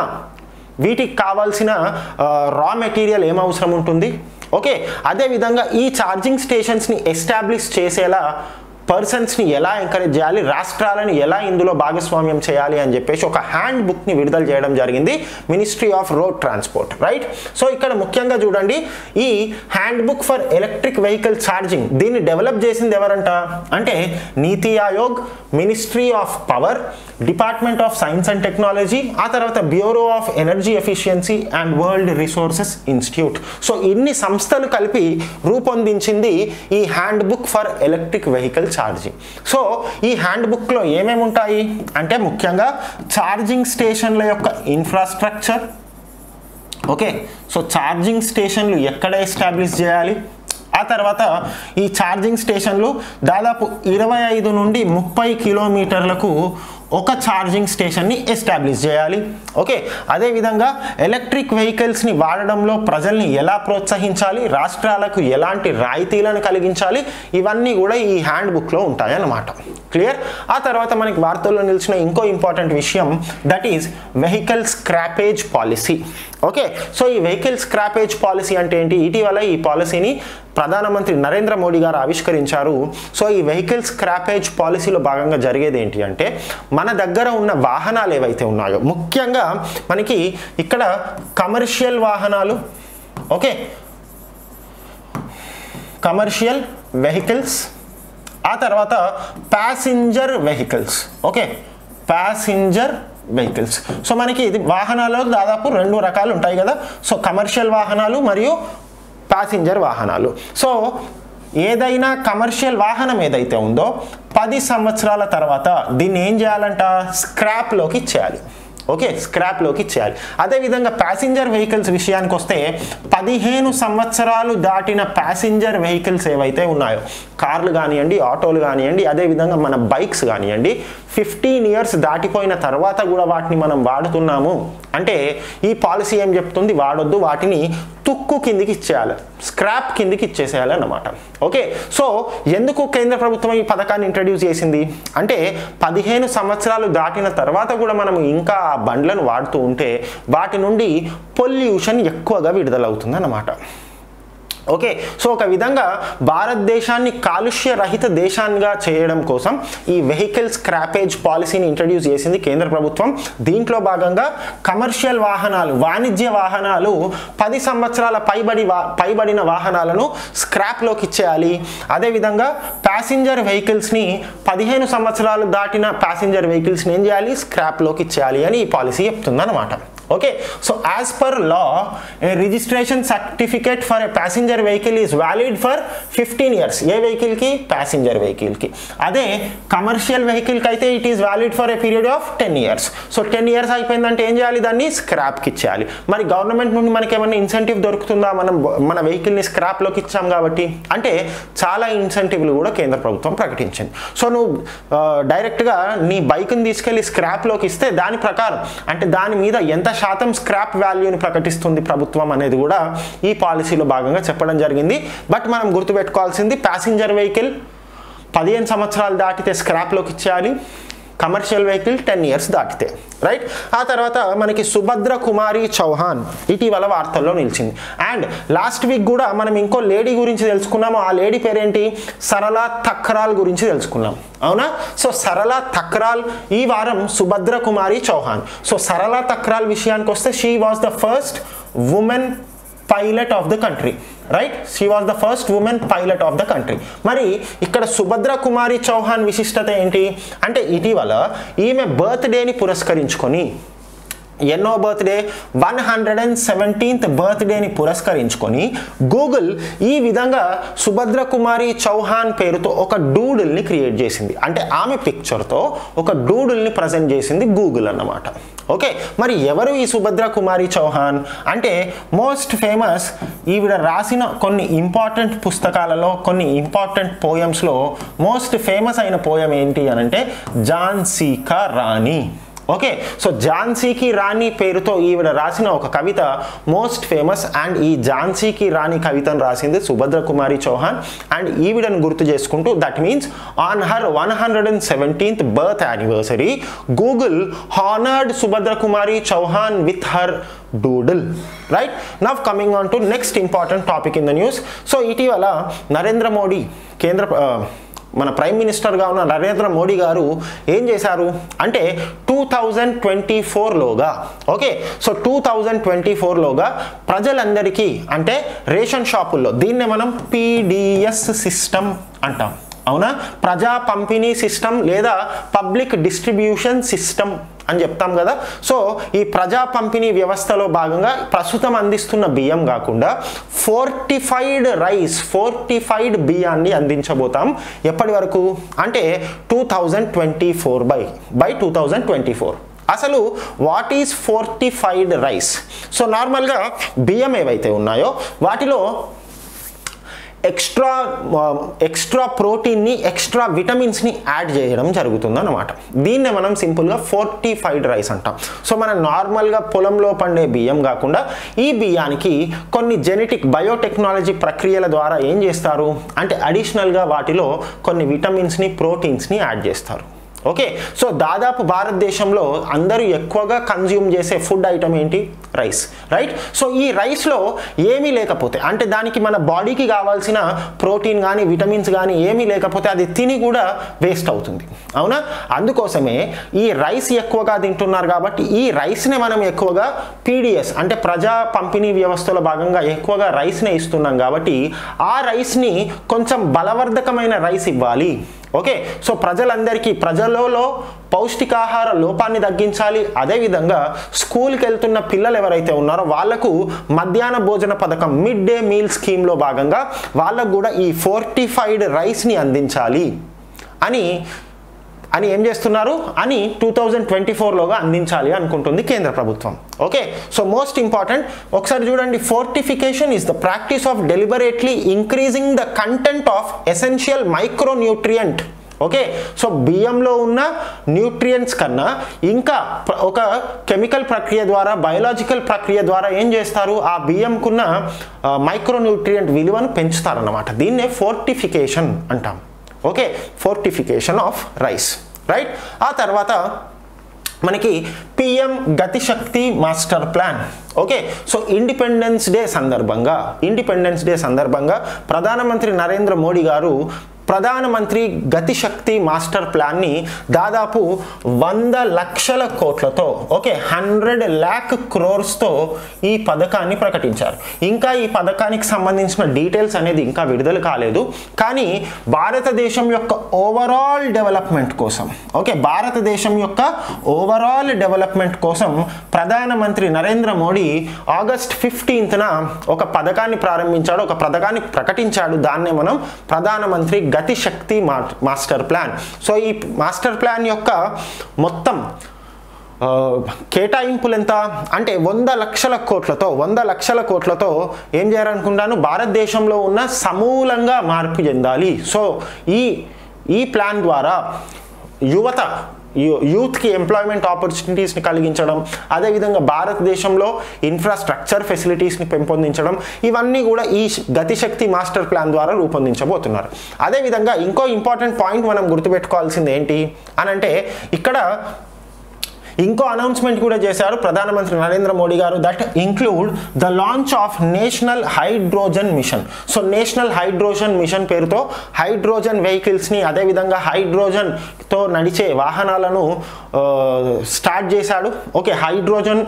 వీటికి కావాల్సిన రా మెటీరియల్ ఏం అవసరం ఉంటుంది? ఓకే అదేవిధంగా ఈ ఛార్జింగ్ స్టేషన్స్ని ఎస్టాబ్లిష్ చేసేలా పర్సన్స్ని ఎలా ఎంకరేజ్ చేయాలి? రాష్ట్రాలను ఎలా ఇందులో భాగస్వామ్యం చేయాలి అని చెప్పేసి ఒక హ్యాండ్ బుక్ని విడుదల చేయడం జరిగింది. Ministry of road transport right so ఇక్కడ ముఖ్యంగా చూడండి ఈ handbook for electric vehicle charging దీన్ని డెవలప్ చేసింది ఎవరంట? అంటే NITI Aayog ministry of power department of science and technology ఆ తర్వాత bureau of energy efficiency and world resources institute so ఇన్ని సంస్థలు కలిపి రూపొందించింది ఈ handbook for electric vehicle charging so ఈ హ్యాండ్ బుక్లో ఏమేమి ఉంటాయి? అంటే ముఖ్యంగా ఛార్జింగ్ స్టేషన్ల యొక్క ఇన్ఫ్రాస్ట్రక్చర్ ఓకే సో ఛార్జింగ్ స్టేషన్లు ఎక్కడ ఎస్టాబ్లిష్ చేయాలి? ఆ తర్వాత ఈ ఛార్జింగ్ స్టేషన్లు దాదాపు ఇరవై ఐదు నుండి ముప్పై కిలోమీటర్లకు ఒక ఛార్జింగ్ స్టేషన్ని ఎస్టాబ్లిష్ చేయాలి. ఓకే? అదేవిధంగా ఎలక్ట్రిక్ వెహికల్స్ని వాడడంలో ప్రజల్ని ఎలా ప్రోత్సహించాలి? రాష్ట్రాలకు ఎలాంటి రాయితీలను కలిగించాలి? ఇవన్నీ కూడా ఈ హ్యాండ్ బుక్లో ఉంటాయన్నమాట. క్లియర్? ఆ తర్వాత మనకి వార్తల్లో నిలిచిన ఇంకో ఇంపార్టెంట్ విషయం that is vehicle scrappage policy okay? So ఈ వెహికల్ స్క్రాపేజ్ పాలసీ అంటే ఏంటి? ఇటీవల ఈ పాలసీని ప్రధానమంత్రి నరేంద్ర మోడీ గారు ఆవిష్కరించారు. సో ఈ వెహికల్ స్క్రాపేజ్ పాలసీలో భాగంగా జరిగేది ఏంటి అంటే మన దగ్గర ఉన్న వాహనాలు ఏవైతే ఉన్నాయో ముఖ్యంగా మనకి ఇక్కడ కమర్షియల్ వాహనాలు ఓకే? కమర్షియల్ వెహికల్స్ ఆ తర్వాత passenger vehicles okay? Passenger vehicles. So మనకి ఇది వాహనాలు దాదాపు రెండు రకాలు ఉంటాయి కదా? సో కమర్షియల్ వాహనాలు మరియు ప్యాసింజర్ వాహనాలు. సో ఏదైనా కమర్షియల్ వాహనం ఏదైతే ఉందో పది సంవత్సరాల తర్వాత దీన్ని ఏం చేయాలంట? స్క్రాప్లోకి ఇచ్చేయాలి. ఓకే? స్క్రాప్లోకి ఇచ్చేయాలి. అదేవిధంగా ప్యాసింజర్ వెహికల్స్ విషయానికి వస్తే పదిహేను సంవత్సరాలు దాటిన ప్యాసింజర్ వెహికల్స్ ఏవైతే ఉన్నాయో కార్లు కానివ్వండి ఆటోలు కానివ్వండి అదేవిధంగా మన బైక్స్ కానివ్వండి ఫిఫ్టీన్ ఇయర్స్ దాటిపోయిన తర్వాత కూడా వాటిని మనం వాడుతున్నాము. అంటే ఈ పాలసీ ఏం చెప్తుంది? వాడొద్దు వాటిని తుక్కు కిందికి ఇచ్చేయాలి. స్క్రాప్ కిందికి ఇచ్చేసేయాలి అన్నమాట. ఓకే? సో ఎందుకు కేంద్ర ప్రభుత్వం ఈ పథకాన్ని ఇంట్రడ్యూస్ చేసింది? అంటే పదిహేను సంవత్సరాలు దాటిన తర్వాత కూడా మనం ఇంకా ఆ బండ్లను వాడుతూ ఉంటే వాటి నుండి పొల్యూషన్ ఎక్కువగా విడుదలవుతుంది అన్నమాట. ఓకే సో ఒక విధంగా భారతదేశాన్ని కాలుష్య రహిత దేశాన్నిగా చేయడం కోసం ఈ వెహికల్ స్క్రాపేజ్ పాలసీని ఇంట్రడ్యూస్ చేసింది కేంద్ర ప్రభుత్వం. దీంట్లో భాగంగా కమర్షియల్ వాహనాలు వాణిజ్య వాహనాలు పది సంవత్సరాల పైబడి వా పైబడిన వాహనాలను స్క్రాప్లోకి ఇచ్చేయాలి. అదేవిధంగా ప్యాసింజర్ వెహికల్స్ని పదిహేను సంవత్సరాలు దాటిన ప్యాసింజర్ వెహికల్స్ని ఏం చేయాలి? స్క్రాప్లోకి ఇచ్చేయాలి అని ఈ పాలసీ చెప్తుంది okay so as per law a registration certificate for a passenger vehicle is valid for fifteen years ఏ వెహికల్కి ప్యాసింజర్ వెహికల్కి అదే కమర్షియల్ వెహికల్కి అయితే it is valid for a period of ten years so ten years అయిపోయిందంటే ఏం చేయాలి? దాన్ని స్క్రాప్కి ఇచ్చేయాలి. మరి గవర్నమెంట్ నుండి మనకి ఏమైనా ఇన్సెంటివ్ దొరుకుతుందా? మనం మన వెహికల్ని స్క్రాప్లోకి ఇచ్చాం కాబట్టి. అంటే చాలా ఇన్సెంటివ్లు కూడా కేంద్ర ప్రభుత్వం ప్రకటించింది. సో నువ్వు డైరెక్ట్గా నీ బైక్ని తీసుకెళ్ళి స్క్రాప్లోకి ఇస్తే దాని ప్రకారం అంటే దాని మీద ఎంత శాతం స్క్రాప్ వాల్యూని ప్రకటిస్తుంది ప్రభుత్వం అనేది కూడా ఈ పాలసీలో భాగంగా చెప్పడం జరిగింది. బట్ మనం గుర్తుపెట్టుకోవాల్సింది ప్యాసింజర్ వెహికల్ పదిహేను సంవత్సరాలు దాటితే స్క్రాప్లోకి ఇచ్చేయాలి. కమర్షియల్ వెహికల్ టెన్ ఇయర్స్ దాటితే రైట్ ఆ తర్వాత మనకి సుభద్ర కుమారి చౌహాన్ ఇటీవల వార్తల్లో నిలిచింది. అండ్ లాస్ట్ వీక్ కూడా మనం ఇంకో లేడీ గురించి తెలుసుకున్నాము. ఆ లేడీ పేరేంటి? సరళ తక్రాల్ గురించి తెలుసుకున్నాం. అవునా? సో సరళ తక్రాల్ ఈ వారం సుభద్ర కుమారి చౌహాన్. సో సరళ తక్రాల్ విషయానికి వస్తే she was the first woman pilot of the country right she was the first woman pilot of the country మరి ఇక్కడ సుభద్ర కుమారి చౌహాన్ విశిష్టత ఏంటి? అంటే ఇటీవల ఈమె బర్త్డేని పురస్కరించుకొని ఎన్నో birthday one hundred and seventeenth బర్త్డేని పురస్కరించుకొని గూగుల్ ఈ విధంగా సుభద్ర కుమారి చౌహాన్ పేరుతో ఒక డూడుల్ని క్రియేట్ చేసింది. అంటే ఆమె పిక్చర్తో ఒక డూడుల్ని ప్రజెంట్ చేసింది గూగుల్ అన్నమాట. ఓకే? మరి ఎవరు ఈ సుభద్ర కుమారి చౌహాన్? అంటే మోస్ట్ ఫేమస్ ఈవిడ రాసిన కొన్ని ఇంపార్టెంట్ పుస్తకాలలో కొన్ని ఇంపార్టెంట్ పోయమ్స్లో మోస్ట్ ఫేమస్ అయిన పోయం ఏంటి అని అంటే రాణి. ఓకే సో ఝాన్సీకి రాణి పేరుతో ఈవిడ రాసిన ఒక కవిత మోస్ట్ ఫేమస్ అండ్ ఈ ఝాన్సీకి రాణి కవితను రాసింది సుభద్ర కుమారి చౌహాన్. అండ్ ఈవిడను గుర్తు చేసుకుంటూ that means on her one hundred and seventeenth birth anniversary Google honoured Subhadra Kumari Chauhan with her doodle right now coming on to next important topic in the news so ఇటీవల నరేంద్ర మోడీ కేంద్ర మన prime మినిస్టర్గా ఉన్న నరేంద్ర మోడీ గారు ఏం చేశారు? అంటే two thousand twenty ఫోర్లోగా okay? So two thousand twenty ఫోర్లోగా ప్రజలందరికీ అంటే రేషన్ షాపుల్లో దీన్నే మనం పీడిఎస్ సిస్టమ్ అంటాం. అవునా? ప్రజా పంపిణీ సిస్టమ్ లేదా పబ్లిక్ డిస్ట్రిబ్యూషన్ సిస్టమ్ అని చెప్తాం కదా. సో ఈ ప్రజా పంపిణీ వ్యవస్థలో భాగంగా ప్రస్తుతం అందిస్తున్న బియ్యం కాకుండా ఫోర్టిఫైడ్ రైస్ ఫోర్టిఫైడ్ బియ్యాన్ని అందించబోతాం. ఎప్పటి వరకు? అంటే two thousand twenty four by by two thousand twenty four. అసలు what is fortified rice? So నార్మల్గా బియ్యం ఏవైతే ఉన్నాయో వాటిలో ఎక్స్ట్రా ఎక్స్ట్రా ప్రోటీన్ని ఎక్స్ట్రా విటమిన్స్ని యాడ్ చేయడం జరుగుతుంది అనమాట దీన్నే మనం సింపుల్గా ఫోర్టిఫైడ్ రైస్ అంటాం. సో మనం నార్మల్గా పొలంలో పండే బియ్యం కాకుండా ఈ బియ్యానికి కొన్ని జెనెటిక్ బయోటెక్నాలజీ ప్రక్రియల ద్వారా ఏం చేస్తారు? అంటే అడిషనల్గా వాటిలో కొన్ని విటమిన్స్ని ప్రోటీన్స్ని యాడ్ చేస్తారు. ఓకే సో దాదాపు భారతదేశంలో అందరూ ఎక్కువగా కన్జ్యూమ్ చేసే ఫుడ్ ఐటమ్ ఏంటి? రైస్ రైట్ సో ఈ రైస్లో ఏమీ లేకపోతే అంటే దానికి మన బాడీకి కావాల్సిన ప్రోటీన్ కానీ విటమిన్స్ కానీ ఏమీ లేకపోతే అది తిని కూడా వేస్ట్ అవుతుంది. అవునా? అందుకోసమే ఈ రైస్ ఎక్కువగా తింటున్నారు కాబట్టి ఈ రైస్ని మనం ఎక్కువగా పీడిఎస్ అంటే ప్రజా పంపిణీ వ్యవస్థలో భాగంగా ఎక్కువగా రైస్నే ఇస్తున్నాం కాబట్టి ఆ రైస్ని కొంచెం బలవర్ధకమైన రైస్ ఇవ్వాలి. ఓకే సో ప్రజలందరికీ ప్రజలలో పౌష్టికాహార లోపాన్ని తగ్గించాలి. అదేవిధంగా స్కూల్కి వెళ్తున్న పిల్లలు ఎవరైతే ఉన్నారో వాళ్ళకు మధ్యాహ్న భోజన పథకం మిడ్ డే మీల్ స్కీమ్లో భాగంగా వాళ్ళకు కూడా ఈ ఫోర్టిఫైడ్ రైస్ని అందించాలి అని అని ఏం చేస్తున్నారు? అని టూ థౌజండ్ ట్వంటీ ఫోర్లోగా అందించాలి అనుకుంటుంది కేంద్ర ప్రభుత్వం. ఓకే? సో మోస్ట్ ఇంపార్టెంట్ ఒకసారి చూడండి fortification is the practice of deliberately increasing the content of essential micronutrient okay? So బియ్యంలో ఉన్న న్యూట్రియంట్స్ కన్నా ఇంకా ఒక కెమికల్ ప్రక్రియ ద్వారా బయోలాజికల్ ప్రక్రియ ద్వారా ఏం చేస్తారు? ఆ బియ్యంకున్న మైక్రోన్యూట్రియంట్ విలువను పెంచుతారన్నమాట. దీన్నే ఫోర్టిఫికేషన్ అంటాం. Okay? Fortification of rice right ఆ తర్వాత మనకి PM Gati Shakti master plan okay so independence day సందర్భంగా ఇండిపెండెన్స్ డే సందర్భంగా ప్రధానమంత్రి నరేంద్ర మోడీ గారు ప్రధానమంత్రి గతిశక్తి మాస్టర్ ప్లాన్ని దాదాపు వంద లక్షల కోట్లతో ఓకే హండ్రెడ్ ల్యాక్ క్రోర్స్తో ఈ పథకాన్ని ప్రకటించారు. ఇంకా ఈ పథకానికి సంబంధించిన డీటెయిల్స్ అనేది ఇంకా విడుదల కాలేదు. కానీ భారతదేశం యొక్క ఓవరాల్ డెవలప్మెంట్ కోసం ఓకే భారతదేశం యొక్క ఓవరాల్ డెవలప్మెంట్ కోసం ప్రధానమంత్రి నరేంద్ర మోడీ ఆగస్ట్ ఫిఫ్టీన్త్న ఒక పథకాన్ని ప్రారంభించాడు ఒక పథకాన్ని ప్రకటించాడు. దాన్నే మనం ప్రధానమంత్రి గతిశక్తి మా మాస్టర్ ప్లాన్. సో ఈ మాస్టర్ ప్లాన్ యొక్క మొత్తం కేటాయింపులు ఎంత అంటే వంద లక్షల కోట్లతో వంద లక్షల కోట్లతో ఏం చేయాలనుకుంటాను? భారతదేశంలో ఉన్న సమూలంగా మార్పు చెందాలి. సో ఈ ఈ ప్లాన్ ద్వారా యువత యూత్కి ఎంప్లాయ్మెంట్ ఆపర్చునిటీస్ని కలిగించడం అదేవిధంగా భారతదేశంలో ఇన్ఫ్రాస్ట్రక్చర్ ఫెసిలిటీస్ని పెంపొందించడం ఇవన్నీ కూడా ఈ గతిశక్తి మాస్టర్ ప్లాన్ ద్వారా రూపొందించబోతున్నారు. అదేవిధంగా ఇంకో ఇంపార్టెంట్ పాయింట్ మనం గుర్తుపెట్టుకోవాల్సింది ఏంటి అని అంటే ఇక్కడ ఇంకో అనౌన్స్మెంట్ కూడా చేశారు ప్రధానమంత్రి నరేంద్ర మోడీ గారు. That include the launch of national hydrogen mission so national hydrogen mission పేరుతో హైడ్రోజన్ వెహికల్స్ని అదేవిధంగా హైడ్రోజన్తో నడిచే వాహనాలను స్టార్ట్ చేశాడు. ఓకే హైడ్రోజన్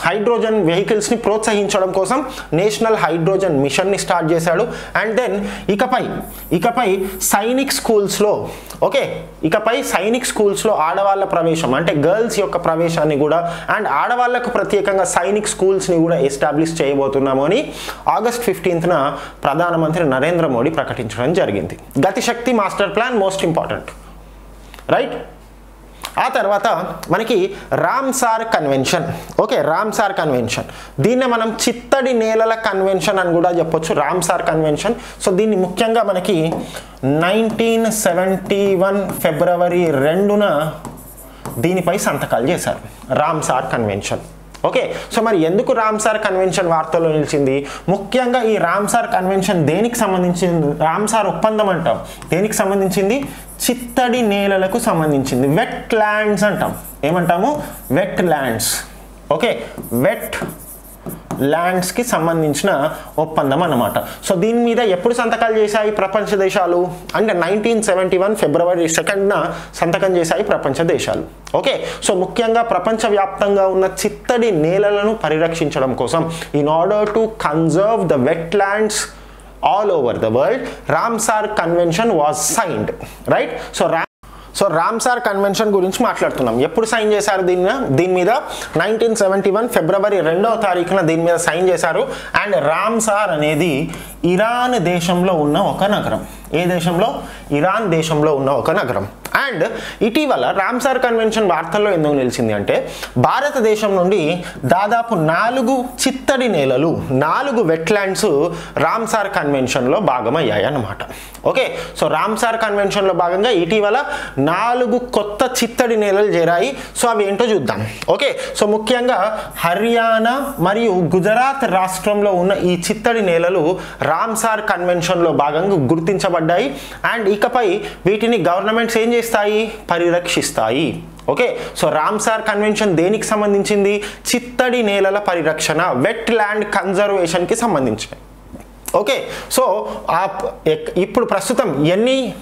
హైడ్రోజన్ వెహికల్స్ని ప్రోత్సహించడం కోసం నేషనల్ హైడ్రోజన్ మిషన్ని స్టార్ట్ చేశాడు. అండ్ దెన్ ఇకపై ఇకపై సైనిక్ స్కూల్స్లో ఓకే ఇకపై సైనిక్ స్కూల్స్లో ఆడవాళ్ళ ప్రవేశం అంటే గర్ల్స్ యొక్క ప్రవేశాన్ని కూడా అండ్ ఆడవాళ్ళకు ప్రత్యేకంగా సైనిక్ స్కూల్స్ని కూడా ఎస్టాబ్లిష్ చేయబోతున్నాము అని ఆగస్ట్ ఫిఫ్టీన్త్న ప్రధానమంత్రి నరేంద్ర మోడీ ప్రకటించడం జరిగింది. Gati Shakti master plan most important. Right? ఆ తర్వాత మనకి Ramsar convention. Okay Ramsar convention. దీన్నే మనం చిత్తడి నేలల కన్వెన్షన్ అని కూడా చెప్పొచ్చు రామ్సార్ కన్వెన్షన్. సో దీన్ని ముఖ్యంగా మనకి నైన్టీన్ సెవెంటీ వన్ ఫిబ్రవరి రెండున దీనిపై సంతకాలు చేశారు రామ్సార్ కన్వెన్షన్. ఓకే సో మరి ఎందుకు రామ్సార్ కన్వెన్షన్ వార్తల్లో నిలిచింది? ముఖ్యంగా ఈ రామ్సార్ కన్వెన్షన్ దేనికి సంబంధించింది? రామ్సార్ ఒప్పందం అంటాం. దేనికి సంబంధించింది? చిత్తడి నేలలకు సంబంధించింది. వెట్ ల్యాండ్స్ అంటాం. ఏమంటాము? వెట్ ల్యాండ్స్ ఓకే వెట్ ల్యాండ్స్కి సంబంధించిన ఒప్పందం అన్నమాట. సో దీని మీద ఎప్పుడు సంతకాలు చేశాయి ప్రపంచ దేశాలు? అంటే నైన్టీన్ సెవెంటీ వన్ ఫిబ్రవరి సెకండ్న సంతకం చేశాయి ప్రపంచ దేశాలు. ఓకే? సో ముఖ్యంగా ప్రపంచవ్యాప్తంగా ఉన్న చిత్తడి నేలలను పరిరక్షించడం కోసం in order to conserve the wetlands all over the world Ramsar convention was signed right so రా సో రామ్సార్ కన్వెన్షన్ గురించి మాట్లాడుతున్నాం. ఎప్పుడు సైన్ చేశారు దీని దీని మీద నైన్టీన్ సెవెంటీ వన్ ఫిబ్రవరి రెండవ తారీఖున దీని మీద సైన్ చేశారు. అండ్ రామ్సార్ అనేది ఇరాన్ దేశంలో ఉన్న ఒక నగరం. ఏ దేశంలో? ఇరాన్ దేశంలో ఉన్న ఒక నగరం. అండ్ ఇటీవల రామ్సార్ కన్వెన్షన్ వార్తల్లో ఎందుకు నిలిచింది అంటే భారతదేశం నుండి దాదాపు నాలుగు చిత్తడి నేలలు నాలుగు వెట్లాండ్స్ రామ్సార్ కన్వెన్షన్లో భాగమయ్యాయి అన్నమాట ఓకే సో రామ్సార్ కన్వెన్షన్లో భాగంగా ఇటీవల నాలుగు కొత్త చిత్తడి నేలలు చేరాయి. సో అవి ఏంటో చూద్దాం. ఓకే సో ముఖ్యంగా హర్యానా మరియు గుజరాత్ రాష్ట్రంలో ఉన్న ఈ చిత్తడి నేలలు రామ్సార్ కన్వెన్షన్లో భాగంగా గుర్తించబడ్డాయి. అండ్ ఇకపై వీటిని గవర్నమెంట్స్ ఏం చేస్తాయి పరిరక్షిస్తాయి. ఓకే? సో రామ్సార్ కన్వెన్షన్ దేనికి సంబంధించింది? చిత్తడి నేలల పరిరక్షణ వెట్ ల్యాండ్ కన్జర్వేషన్కి సంబంధించినవి. ఓకే? సో ఆ ఇప్పుడు ప్రస్తుతం ఎన్ని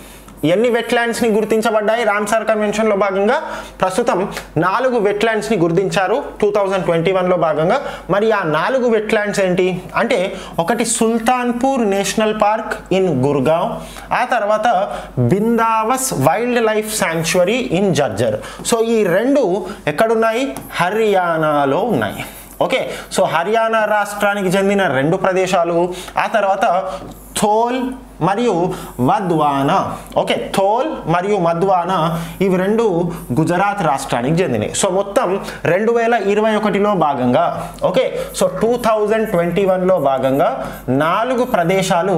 ఎన్ని వెట్లాండ్స్ని గుర్తించబడ్డాయి? రామ్సార్ కన్వెన్షన్లో భాగంగా ప్రస్తుతం నాలుగు వెట్లాండ్స్ని గుర్తించారు టూ థౌజండ్ ట్వంటీ వన్లో భాగంగా. మరి ఆ నాలుగు వెట్లాండ్స్ ఏంటి? అంటే ఒకటి Sultanpur national park in Gurgaon ఆ తర్వాత Bhindawas wildlife sanctuary in Jhajjar. So ఈ రెండు ఎక్కడున్నాయి? హర్యానాలో ఉన్నాయి. ఓకే సో హర్యానా రాష్ట్రానికి చెందిన రెండు ప్రదేశాలు ఆ తర్వాత థోల్ మరియు మద్వానా. ఓకే థోల్ మరియు మద్వాన ఇవి రెండు గుజరాత్ రాష్ట్రానికి చెందినవి. సో మొత్తం రెండు వేల ఇరవై ఒకటిలో భాగంగా okay so two thousand twenty వన్లో భాగంగా నాలుగు ప్రదేశాలు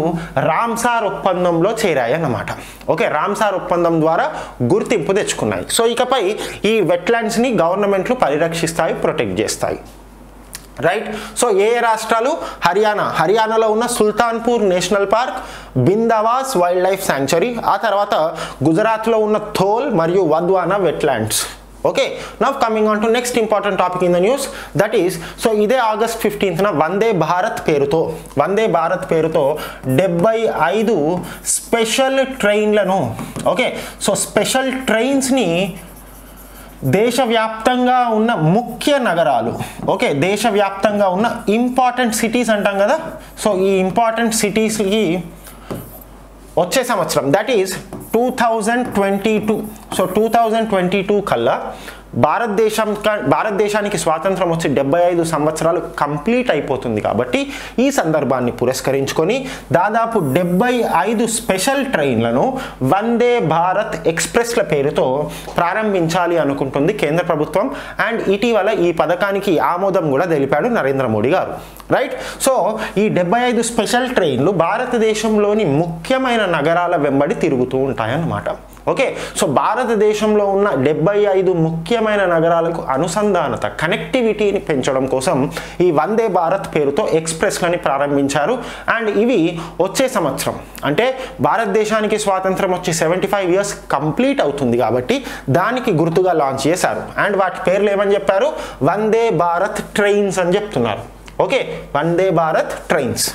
రామ్సార్ ఒప్పందంలో చేరాయి అన్నమాట ఓకే రామ్సార్ ఒప్పందం ద్వారా గుర్తింపు తెచ్చుకున్నాయి. సో ఇకపై ఈ వెట్లాండ్స్ని గవర్నమెంట్లు పరిరక్షిస్తాయి ప్రొటెక్ట్ చేస్తాయి. రైట్ సో ఏ ఏ రాష్ట్రాలు? హర్యానా. హర్యానాలో ఉన్న Sultanpur national park Bhindawas wildlife sanctuary ఆ తర్వాత గుజరాత్లో ఉన్న థోల్ మరియు Wadhvana wetlands. Okay? Now coming on to next important topic in the news that is so ఇదే ఆగస్ట్ ఫిఫ్టీన్త్న వందే భారత్ పేరుతో వందే భారత్ పేరుతో డెబ్బై ఐదు స్పెషల్ ట్రైన్లను ఓకే? సో స్పెషల్ ట్రైన్స్ని దేశవ్యాప్తంగా ఉన్న ముఖ్య నగరాలు. ఓకే దేశవ్యాప్తంగా ఉన్న ఇంపార్టెంట్ సిటీస్ అంటాం కదా. సో ఈ ఇంపార్టెంట్ సిటీస్కి వచ్చే సంవత్సరం that is two thousand twenty two so two thousand twenty two కల్లా భారతదేశం క- భారతదేశానికి స్వాతంత్రం వచ్చి డెబ్బై ఐదు సంవత్సరాలు కంప్లీట్ అయిపోతుంది కాబట్టి ఈ సందర్భాన్ని పురస్కరించుకొని దాదాపు డెబ్బై ఐదు స్పెషల్ ట్రైన్లను వందే భారత్ ఎక్స్ప్రెస్ల పేరుతో ప్రారంభించాలి అనుకుంటుంది కేంద్ర ప్రభుత్వం. అండ్ ఇటీవల ఈ పథకానికి ఆమోదం కూడా తెలిపాడు నరేంద్ర మోడీ గారు. రైట్? సో ఈ డెబ్బై ఐదు స్పెషల్ ట్రైన్లు భారతదేశంలోని ముఖ్యమైన నగరాల వెంబడి తిరుగుతూ ఉంటాయన్నమాట. ఓకే సో భారతదేశంలో ఉన్న డెబ్బై ఐదు ముఖ్యమైన నగరాలకు అనుసంధానత కనెక్టివిటీని పెంచడం కోసం ఈ వందే భారత్ పేరుతో ఎక్స్ప్రెస్లని ప్రారంభించారు. అండ్ ఇవి వచ్చే సంవత్సరం అంటే భారతదేశానికి స్వాతంత్రం వచ్చి సెవెంటీ ఫైవ్ ఇయర్స్ కంప్లీట్ అవుతుంది కాబట్టి దానికి గుర్తుగా లాంచ్ చేశారు. అండ్ వాటి పేర్లు ఏమని చెప్పారు? వందే భారత్ ట్రైన్స్ అని చెప్తున్నారు. Okay Vande Bharat trains.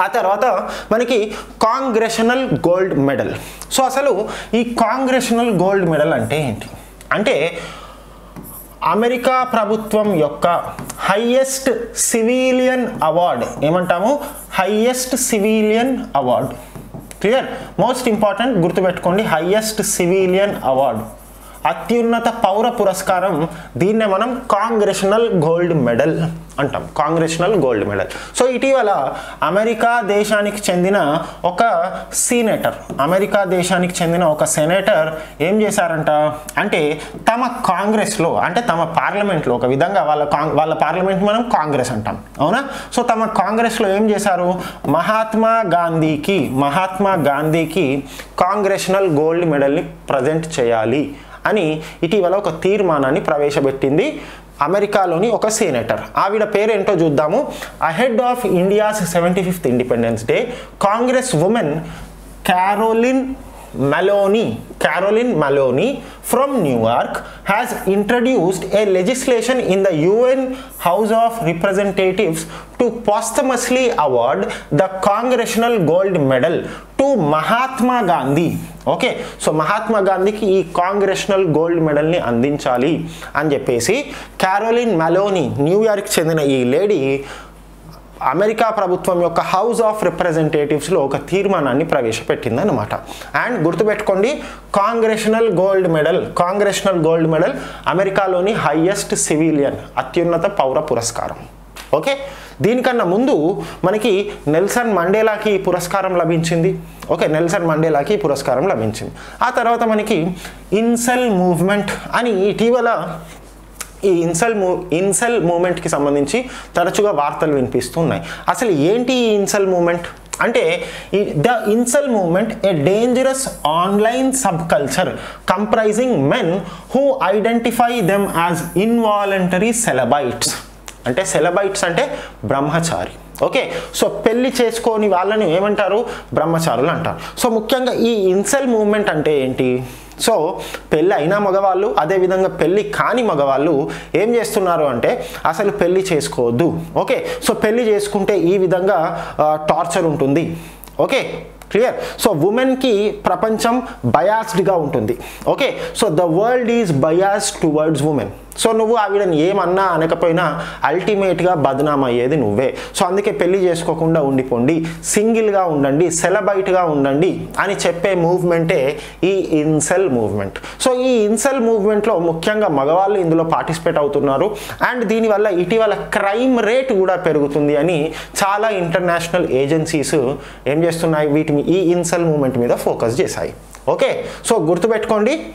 ఆ తర్వాత మనకి కాంగ్రెషనల్ గోల్డ్ మెడల్. సో అసలు ఈ కాంగ్రెషనల్ గోల్డ్ మెడల్ అంటే ఏంటి? అంటే అమెరికా ప్రభుత్వం యొక్క హయ్యెస్ట్ సివిలియన్ అవార్డ్ ఏమంటాము? Highest civilian award. Clear? Most important గుర్తుపెట్టుకోండి హయ్యెస్ట్ సివిలియన్ అవార్డ్. అత్యున్నత పౌర పురస్కారం దీన్నే మనం కాంగ్రెషనల్ గోల్డ్ మెడల్ అంటాం. Congressional gold medal. సో ఇటీవల అమెరికా దేశానికి చెందిన ఒక సీనేటర్ అమెరికా దేశానికి చెందిన ఒక సెనేటర్ ఏం చేశారంట? అంటే తమ కాంగ్రెస్లో అంటే తమ పార్లమెంట్లో ఒక విధంగా వాళ్ళ కాంగ్ వాళ్ళ పార్లమెంట్ మనం కాంగ్రెస్ అంటాం. అవునా? సో తమ కాంగ్రెస్లో ఏం చేశారు? మహాత్మా గాంధీకి మహాత్మా గాంధీకి కాంగ్రెషనల్ గోల్డ్ మెడల్ని ప్రజెంట్ చేయాలి. అని ఇటీవల ఒక తీర్మానాన్ని ప్రవేశపెట్టింది అమెరికాలోని ఒక సేనేటర్. ఆవిడ పేరేంటో చూద్దాము. Ahead of India's seventy fifth independence day congresswoman Caroline Maloney, Caroline Maloney from Newark has introduced a legislation in the UN House of Representatives to posthumously award the Congressional Gold Medal to Mahatma Gandhi. Okay so Mahatma గాంధీకి ఈ Congressional gold మెడల్ని అందించాలి అని చెప్పేసి Caroline Meloni New York చెందిన ఈ lady America ప్రభుత్వం యొక్క house of రిప్రజెంటేటివ్స్లో ఒక తీర్మానాన్ని ప్రవేశపెట్టింది అనమాట అండ్ గుర్తుపెట్టుకోండి congressional gold medal congressional gold medal అమెరికాలోని హయ్యెస్ట్ సివిలియన్ అత్యున్నత పౌర పురస్కారం. ఓకే? దీనికన్నా ముందు మనకి నెల్సన్ మండేలాకి ఈ పురస్కారం లభించింది. ఓకే నెల్సన్ మండేలాకి ఈ పురస్కారం లభించింది. ఆ తర్వాత మనకి ఇన్సెల్ మూవ్మెంట్ అని ఇటీవల ఈ ఇన్సల్ మూ ఇన్సల్ మూమెంట్కి సంబంధించి తరచుగా వార్తలు వినిపిస్తున్నాయి. అసలు ఏంటి ఈ ఇన్సల్ మూమెంట్? అంటే ఈ the incel moment a dangerous online subculture comprising men who identify them as involuntary celibates. అంటే సెలబైట్స్ అంటే బ్రహ్మచారి. ఓకే సో పెళ్ళి చేసుకోని వాళ్ళని ఏమంటారు? బ్రహ్మచారులు అంటారు. సో ముఖ్యంగా ఈ ఇన్సెల్ మూవ్మెంట్ అంటే ఏంటి? సో పెళ్ళి అయిన మగవాళ్ళు అదేవిధంగా పెళ్ళి కాని మగవాళ్ళు ఏం చేస్తున్నారు అంటే అసలు పెళ్ళి చేసుకోవద్దు. ఓకే సో పెళ్ళి చేసుకుంటే ఈ విధంగా టార్చర్ ఉంటుంది. ఓకే క్లియర్ సో ఉమెన్కి ప్రపంచం బయాస్డ్గా ఉంటుంది. Okay so the world is biased towards women so నువ్వు ఆవిడని ఏమన్నా అనకపోయినా అల్టిమేట్గా బదనాం అయ్యేది నువ్వే. సో అందుకే పెళ్ళి చేసుకోకుండా ఉండిపోండి. సింగిల్గా ఉండండి. సెలబైట్గా ఉండండి అని చెప్పే మూవ్మెంటే ఈ ఇన్సెల్ మూవ్మెంట్ సో ఈ ఇన్సెల్ మూవ్మెంట్లో ముఖ్యంగా మగవాళ్ళు ఇందులో పార్టిసిపేట్ అవుతున్నారు. అండ్ దీనివల్ల ఇటీవల క్రైమ్ రేట్ కూడా పెరుగుతుంది అని చాలా ఇంటర్నేషనల్ ఏజెన్సీస్ ఏం చేస్తున్నాయి? వీటి ఈ ఇన్సల్ మూవ్మెంట్ మీద ఫోకస్ చేశాయి. ఓకే? సో గుర్తుపెట్టుకోండి.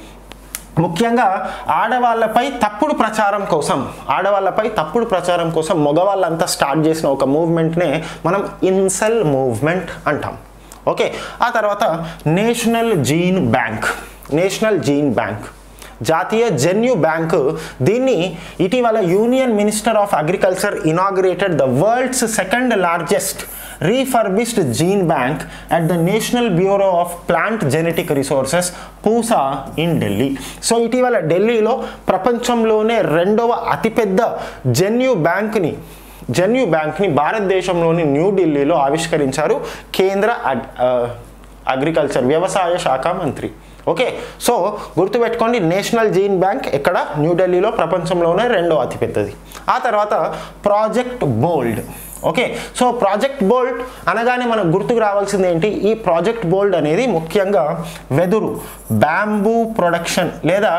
ముఖ్యంగా ఆడవాళ్ళపై తప్పుడు ప్రచారం కోసం ఆడవాళ్ళపై తప్పుడు ప్రచారం కోసం మగవాళ్ళంతా స్టార్ట్ చేసిన ఒక మూవ్మెంట్నే మనం ఇన్సల్ మూవ్మెంట్ అంటాం. ఓకే? ఆ తర్వాత national gene bank national gene bank జాతీయ జన్యు బ్యాంకు దీన్ని ఇటీవల union minister of agriculture inaugurated the world's second largest refurbished gene bank at the national bureau of plant genetic resources Pusa in Delhi so ఇటీవల ఢిల్లీలో ప్రపంచంలోనే రెండవ అతిపెద్ద జన్యు బ్యాంక్ని జన్యు బ్యాంక్ని భారతదేశంలోని న్యూఢిల్లీలో ఆవిష్కరించారు కేంద్ర అగ్రికల్చర్ వ్యవసాయ శాఖ మంత్రి. ఓకే సో గుర్తుపెట్టుకోండి నేషనల్ జీన్ బ్యాంక్ ఇక్కడ న్యూఢిల్లీలో ప్రపంచంలోనే రెండో అతిపెద్దది. ఆ తర్వాత project bold. Okay so project bold అనగానే మనకు గుర్తుకు రావాల్సింది ఏంటి? ఈ ప్రాజెక్ట్ బోల్డ్ అనేది ముఖ్యంగా వెదురు బ్యాంబూ ప్రొడక్షన్ లేదా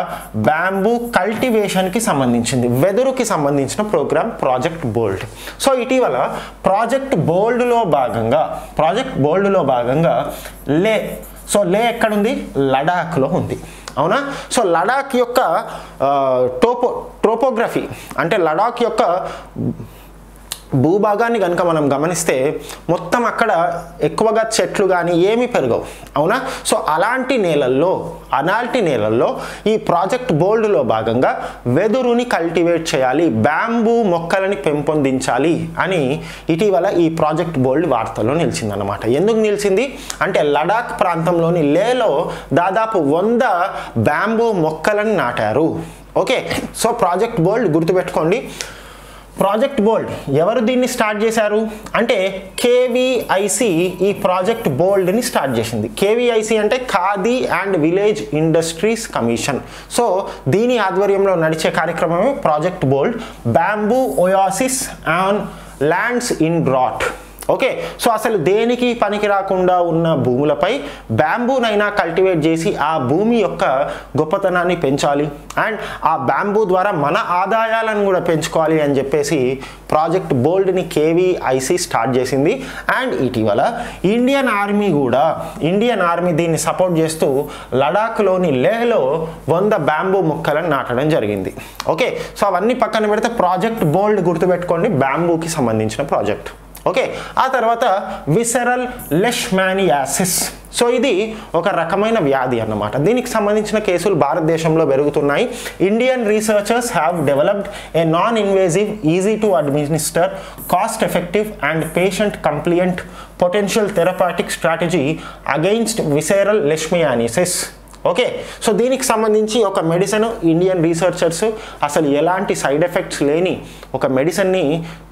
బ్యాంబూ కల్టివేషన్కి సంబంధించింది. వెదురుకి సంబంధించిన ప్రోగ్రామ్ ప్రాజెక్ట్ బోల్డ్. సో ఇటీవల ప్రాజెక్ట్ బోల్డ్లో భాగంగా ప్రాజెక్ట్ బోల్డ్లో భాగంగా లే సో లే ఎక్కడుంది? లడాఖ్లో ఉంది. అవునా? సో లడాక్ యొక్క టోపో టోపోగ్రఫీ అంటే లడాక్ యొక్క భూభాగాన్ని కనుక మనం గమనిస్తే మొత్తం అక్కడ ఎక్కువగా చెట్లు కానీ ఏమీ పెరగవు. అవునా? సో అలాంటి నేలల్లో అలాంటి నేలల్లో ఈ ప్రాజెక్ట్ బోల్డ్లో భాగంగా వెదురుని కల్టివేట్ చేయాలి బ్యాంబూ మొక్కలని పెంపొందించాలి అని ఇటీవల ఈ ప్రాజెక్ట్ బోల్డ్ వార్తల్లో నిలిచిందనమాట ఎందుకు నిలిచింది? అంటే లడాక్ ప్రాంతంలోని లేలో దాదాపు వంద బ్యాంబూ మొక్కలను నాటారు. ఓకే? సో ప్రాజెక్ట్ బోల్డ్ గుర్తుపెట్టుకోండి. ప్రాజెక్ట్ బోల్డ్ ఎవరు దీన్ని స్టార్ట్ చేశారు? అంటే కేవీఐసి ఈ ప్రాజెక్ట్ బోల్డ్ని స్టార్ట్ చేసింది. కేవీఐసి అంటే Khadi and village industries commission. So దీని ఆధ్వర్యంలో నడిచే కార్యక్రమమే project bold bamboo oasis and lands in drought okay so అసలు దేనికి పనికి రాకుండా ఉన్న భూములపై బ్యాంబూనైనా కల్టివేట్ చేసి ఆ భూమి యొక్క గొప్పతనాన్ని పెంచాలి. అండ్ ఆ బ్యాంబూ ద్వారా మన ఆదాయాలను కూడా పెంచుకోవాలి అని చెప్పేసి ప్రాజెక్ట్ బోల్డ్ని కేవీఐసి స్టార్ట్ చేసింది. అండ్ ఇటీవల ఇండియన్ ఆర్మీ కూడా ఇండియన్ ఆర్మీ దీన్ని సపోర్ట్ చేస్తూ లడాఖ్లోని లేహ్లో వంద బ్యాంబూ మొక్కలను నాటడం జరిగింది. ఓకే సో అవన్నీ పక్కన పెడితే ప్రాజెక్ట్ బోల్డ్ గుర్తుపెట్టుకోండి బ్యాంబూకి సంబంధించిన ప్రాజెక్ట్. ఓకే ఆ తర్వాత విసరల్ లెష్మానియాసిస్ సో ఇది ఒక రకమైన వ్యాధి అన్నమాట. దీనికి సంబంధించిన కేసులు భారతదేశంలో పెరుగుతున్నాయి. Indian researchers have developed a non invasive easy to administer cost effective and patient compliant potential therapeutic strategy against visceral leishmaniasis okay? So దీనికి సంబంధించి ఒక మెడిసిన్ ఇండియన్ రీసెర్చర్స్ అసలు ఎలాంటి సైడ్ ఎఫెక్ట్స్ లేని ఒక మెడిసిన్ని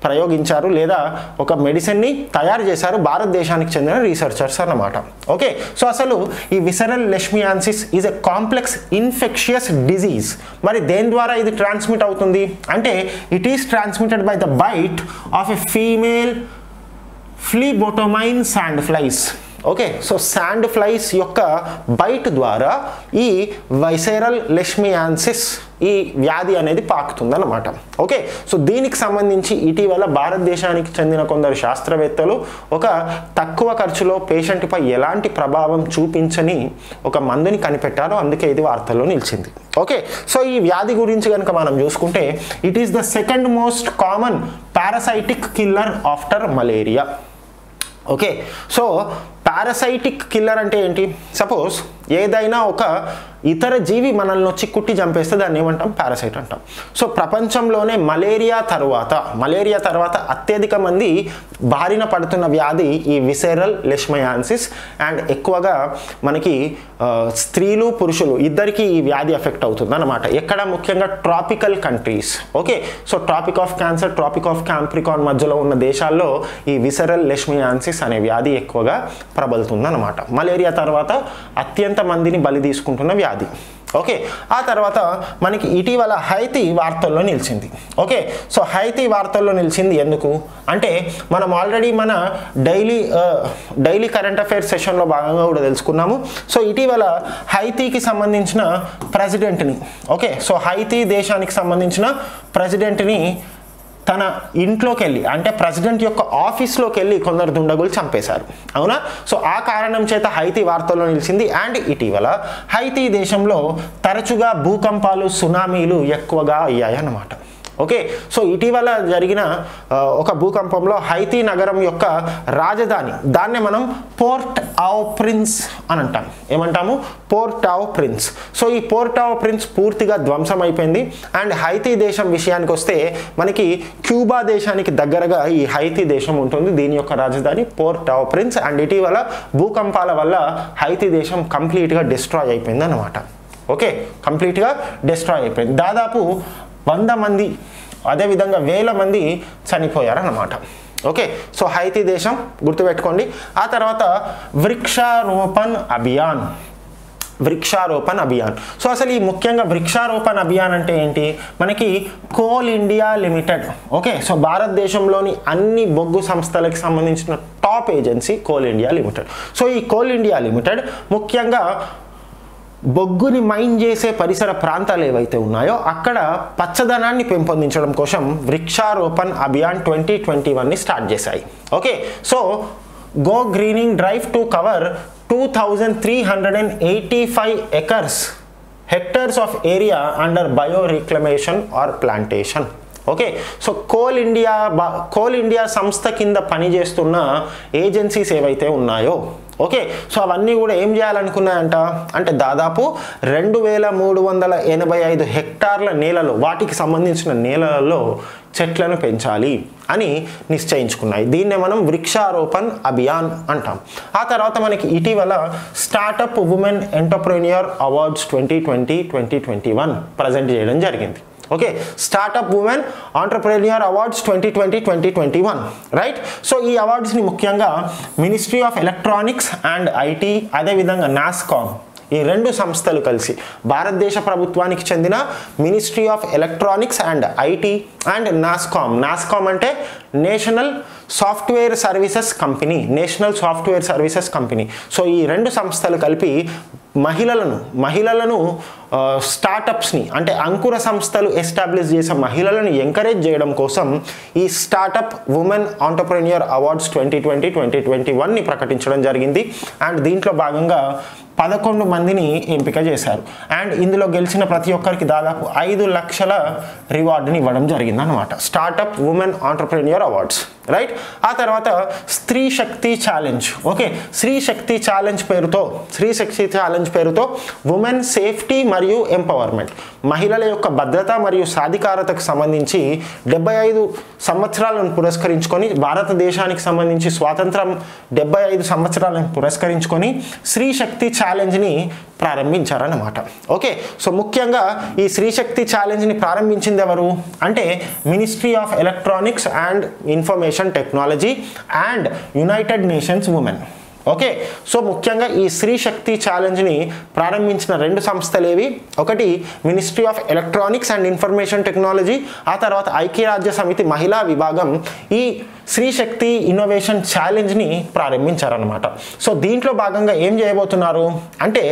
ప్రయోగించారు లేదా ఒక మెడిసిన్ని తయారు చేశారు భారతదేశానికి చెందిన రీసెర్చర్స్ అన్నమాట. ఓకే? సో అసలు ఈ visceral leishmaniasis is a complex infectious disease మరి దేని ద్వారా ఇది ట్రాన్స్మిట్ అవుతుంది? అంటే it is transmitted by the bite of a female phlebotomine sand flies okay so sand flies యొక్క బైట్ ద్వారా ఈ వైసేరల్ లెష్మియాన్సిస్ ఈ వ్యాధి అనేది పాకుతుందన్నమాట. ఓకే సో దీనికి సంబంధించి ఇటీవల భారతదేశానికి చెందిన కొందరు శాస్త్రవేత్తలు ఒక తక్కువ ఖర్చులో పేషెంట్పై ఎలాంటి ప్రభావం చూపించని ఒక మందుని కనిపెట్టారు అందుకే ఇది వార్తల్లో నిలిచింది. ఓకే సో ఈ వ్యాధి గురించి కనుక మనం చూసుకుంటే it is the second most common parasitic killer after malaria okay so parasitic killer అంటే ఏంటి? సపోజ్ ఏదైనా ఒక ఇతర జీవి మనల్ని వచ్చి కుట్టి చంపేస్తే దాన్ని ఏమంటాం? పారాసైట్ అంటాం. సో ప్రపంచంలోనే మలేరియా తర్వాత మలేరియా తర్వాత అత్యధిక మంది బారిన పడుతున్న వ్యాధి ఈ విసెరల్ లెష్మయాన్సిస్ అండ్ ఎక్కువగా మనకి స్త్రీలు పురుషులు ఇద్దరికి ఈ వ్యాధి ఎఫెక్ట్ అవుతుంది అనమాట ఎక్కడ ముఖ్యంగా tropical countries. Okay? So tropic of cancer tropic of capricorn మధ్యలో ఉన్న దేశాల్లో ఈ విసరల్ లెష్మియాన్సిస్ అనే వ్యాధి ఎక్కువగా ప్రబలుతుంది అనమాట మలేరియా తర్వాత అత్యంత మందిని బలి తీసుకుంటున్న వ్యాధి. ఓకే ఆ తర్వాత మనకి ఇటీవల హైతి వార్తల్లో నిలిచింది. ఓకే సో హైతీ వార్తల్లో నిలిచింది ఎందుకు? అంటే మనం ఆల్రెడీ మన డైలీ డైలీ కరెంట్ అఫైర్స్ సెషన్లో భాగంగా కూడా తెలుసుకున్నాము. సో ఇటీవల హైతీకి సంబంధించిన ప్రెసిడెంట్ని ఓకే సో హైతీ దేశానికి సంబంధించిన ప్రెసిడెంట్ని తన ఇంట్లోకి వెళ్ళి అంటే ప్రెసిడెంట్ యొక్క ఆఫీస్లోకి వెళ్ళి కొందరు దుండగులు చంపేశారు. అవునా? సో ఆ కారణం చేత హైతీ వార్తల్లో నిలిచింది. అండ్ ఇటీవల హైతీ దేశంలో తరచుగా భూకంపాలు సునామీలు ఎక్కువగా అయ్యాయి అన్నమాట ఓకే సో ఇటీవల జరిగిన ఒక భూకంపంలో హైతీ నగరం యొక్క రాజధాని దాన్నే మనం పోర్ట్ ఆవ్ ప్రిన్స్ అని అంటాం. ఏమంటాము? Port au Prince. సో ఈ పోర్ట్ ఆవ్ ప్రిన్స్ పూర్తిగా ధ్వంసం అయిపోయింది. అండ్ హైతీ దేశం విషయానికి వస్తే మనకి క్యూబా దేశానికి దగ్గరగా ఈ హైతీ దేశం ఉంటుంది. దీని యొక్క రాజధాని పోర్ట్ ఆవ్ ప్రిన్స్. అండ్ ఇటీవల భూకంపాల వల్ల హైతీ దేశం కంప్లీట్గా డిస్ట్రాయ్ అయిపోయింది అనమాట ఓకే కంప్లీట్గా డిస్ట్రాయ్ అయిపోయింది. దాదాపు వంద మంది అదేవిధంగా వేల మంది చనిపోయారన్నమాట. ఓకే సో హైతి దేశం గుర్తుపెట్టుకోండి. ఆ తర్వాత వృక్షారోపణ్ అభియాన్. వృక్షారోపణ అభియాన్. సో అసలు ఈ ముఖ్యంగా వృక్షారోపణ అభియాన్ అంటే ఏంటి? మనకి coal India limited. Okay so భారతదేశంలోని అన్ని బొగ్గు సంస్థలకు సంబంధించిన top agency coal India limited. So ఈ కోల్ ఇండియా లిమిటెడ్ ముఖ్యంగా బొగ్గుని మైన్ చేసే పరిసర ప్రాంతాలు ఏవైతే ఉన్నాయో అక్కడ పచ్చదనాన్ని పెంపొందించడం కోసం వృక్షారోపణ్ అభియాన్ ట్వంటీ ట్వంటీ వన్ని స్టార్ట్ చేశాయి. Okay so go greening drive to cover two thousand three hundred and eighty five acres hectares of area under bio reclamation or plantation. Okay so coal India coal India సంస్థ కింద పనిచేస్తున్న agencies ఏవైతే ఉన్నాయో okay so అవన్నీ కూడా ఏం చేయాలనుకున్నాయంట? అంటే దాదాపు రెండు వేల మూడు వందల ఎనభై ఐదు హెక్టార్ల నేలలో వాటికి సంబంధించిన నేలలలో చెట్లను పెంచాలి అని నిశ్చయించుకున్నాయి. దీన్నే మనం వృక్షారోపణ్ అభియాన్ అంటాం. ఆ తర్వాత మనకి ఇటీవల startup women entrepreneur awards twenty twenty twenty twenty one present చేయడం జరిగింది. Okay startup women entrepreneur awards twenty twenty twenty twenty one right so ఈ అవార్డ్స్ని ముఖ్యంగా ministry of electronics and IT అదేవిధంగా నాస్కామ్ ఈ రెండు సంస్థలు కలిసి భారతదేశ ప్రభుత్వానికి చెందిన ministry of electronics and IT and NASSCOM NASSCOM అంటే national software services company national software services company. So ఈ రెండు సంస్థలు కలిపి మహిళలను మహిళలను స్టార్టప్స్ని అంటే అంకుర సంస్థలు ఎస్టాబ్లిష్ చేసే మహిళలను ఎంకరేజ్ చేయడం కోసం ఈ startup women entrepreneur awards twenty twenty twenty twenty వన్ని ప్రకటించడం జరిగింది. అండ్ దీంట్లో భాగంగా పదకొండు మందిని ఎంపిక చేశారు. అండ్ ఇందులో గెలిచిన ప్రతి ఒక్కరికి దాదాపు ఐదు లక్షల రివార్డుని ఇవ్వడం జరిగింది అనమాట startup women entrepreneur for awards right ఆ తర్వాత స్త్రీ శక్తి ఛాలెంజ్ ఓకే స్త్రీ శక్తి ఛాలెంజ్ పేరుతో స్త్రీ శక్తి ఛాలెంజ్ పేరుతో ఉమెన్ సేఫ్టీ మరియు ఎంపవర్మెంట్ మహిళల యొక్క భద్రత మరియు సాధికారతకు సంబంధించి డెబ్బై ఐదు సంవత్సరాలను పురస్కరించుకొని భారతదేశానికి సంబంధించి స్వాతంత్రం డెబ్బై ఐదు సంవత్సరాలను పురస్కరించుకొని స్త్రీ శక్తి ఛాలెంజ్ని ప్రారంభించారన్నమాట. ఓకే సో ముఖ్యంగా ఈ స్త్రీ శక్తి ఛాలెంజ్ని ప్రారంభించింది ఎవరు? అంటే ministry of electronics and information technology and united nations women. Okay so ముఖ్యంగా ఈ స్త్రీ శక్తి ఛాలెంజ్ని ప్రారంభించిన రెండు సంస్థలు ఏవి ఒకటి ministry of electronics and information technology ఆ తర్వాత ఐక్యరాజ్య సమితి మహిళా విభాగం. ఈ స్త్రీ శక్తి ఇన్నోవేషన్ ఛాలెంజ్ని ప్రారంభించారనమాట సో దీంట్లో భాగంగా ఏం చేయబోతున్నారు? అంటే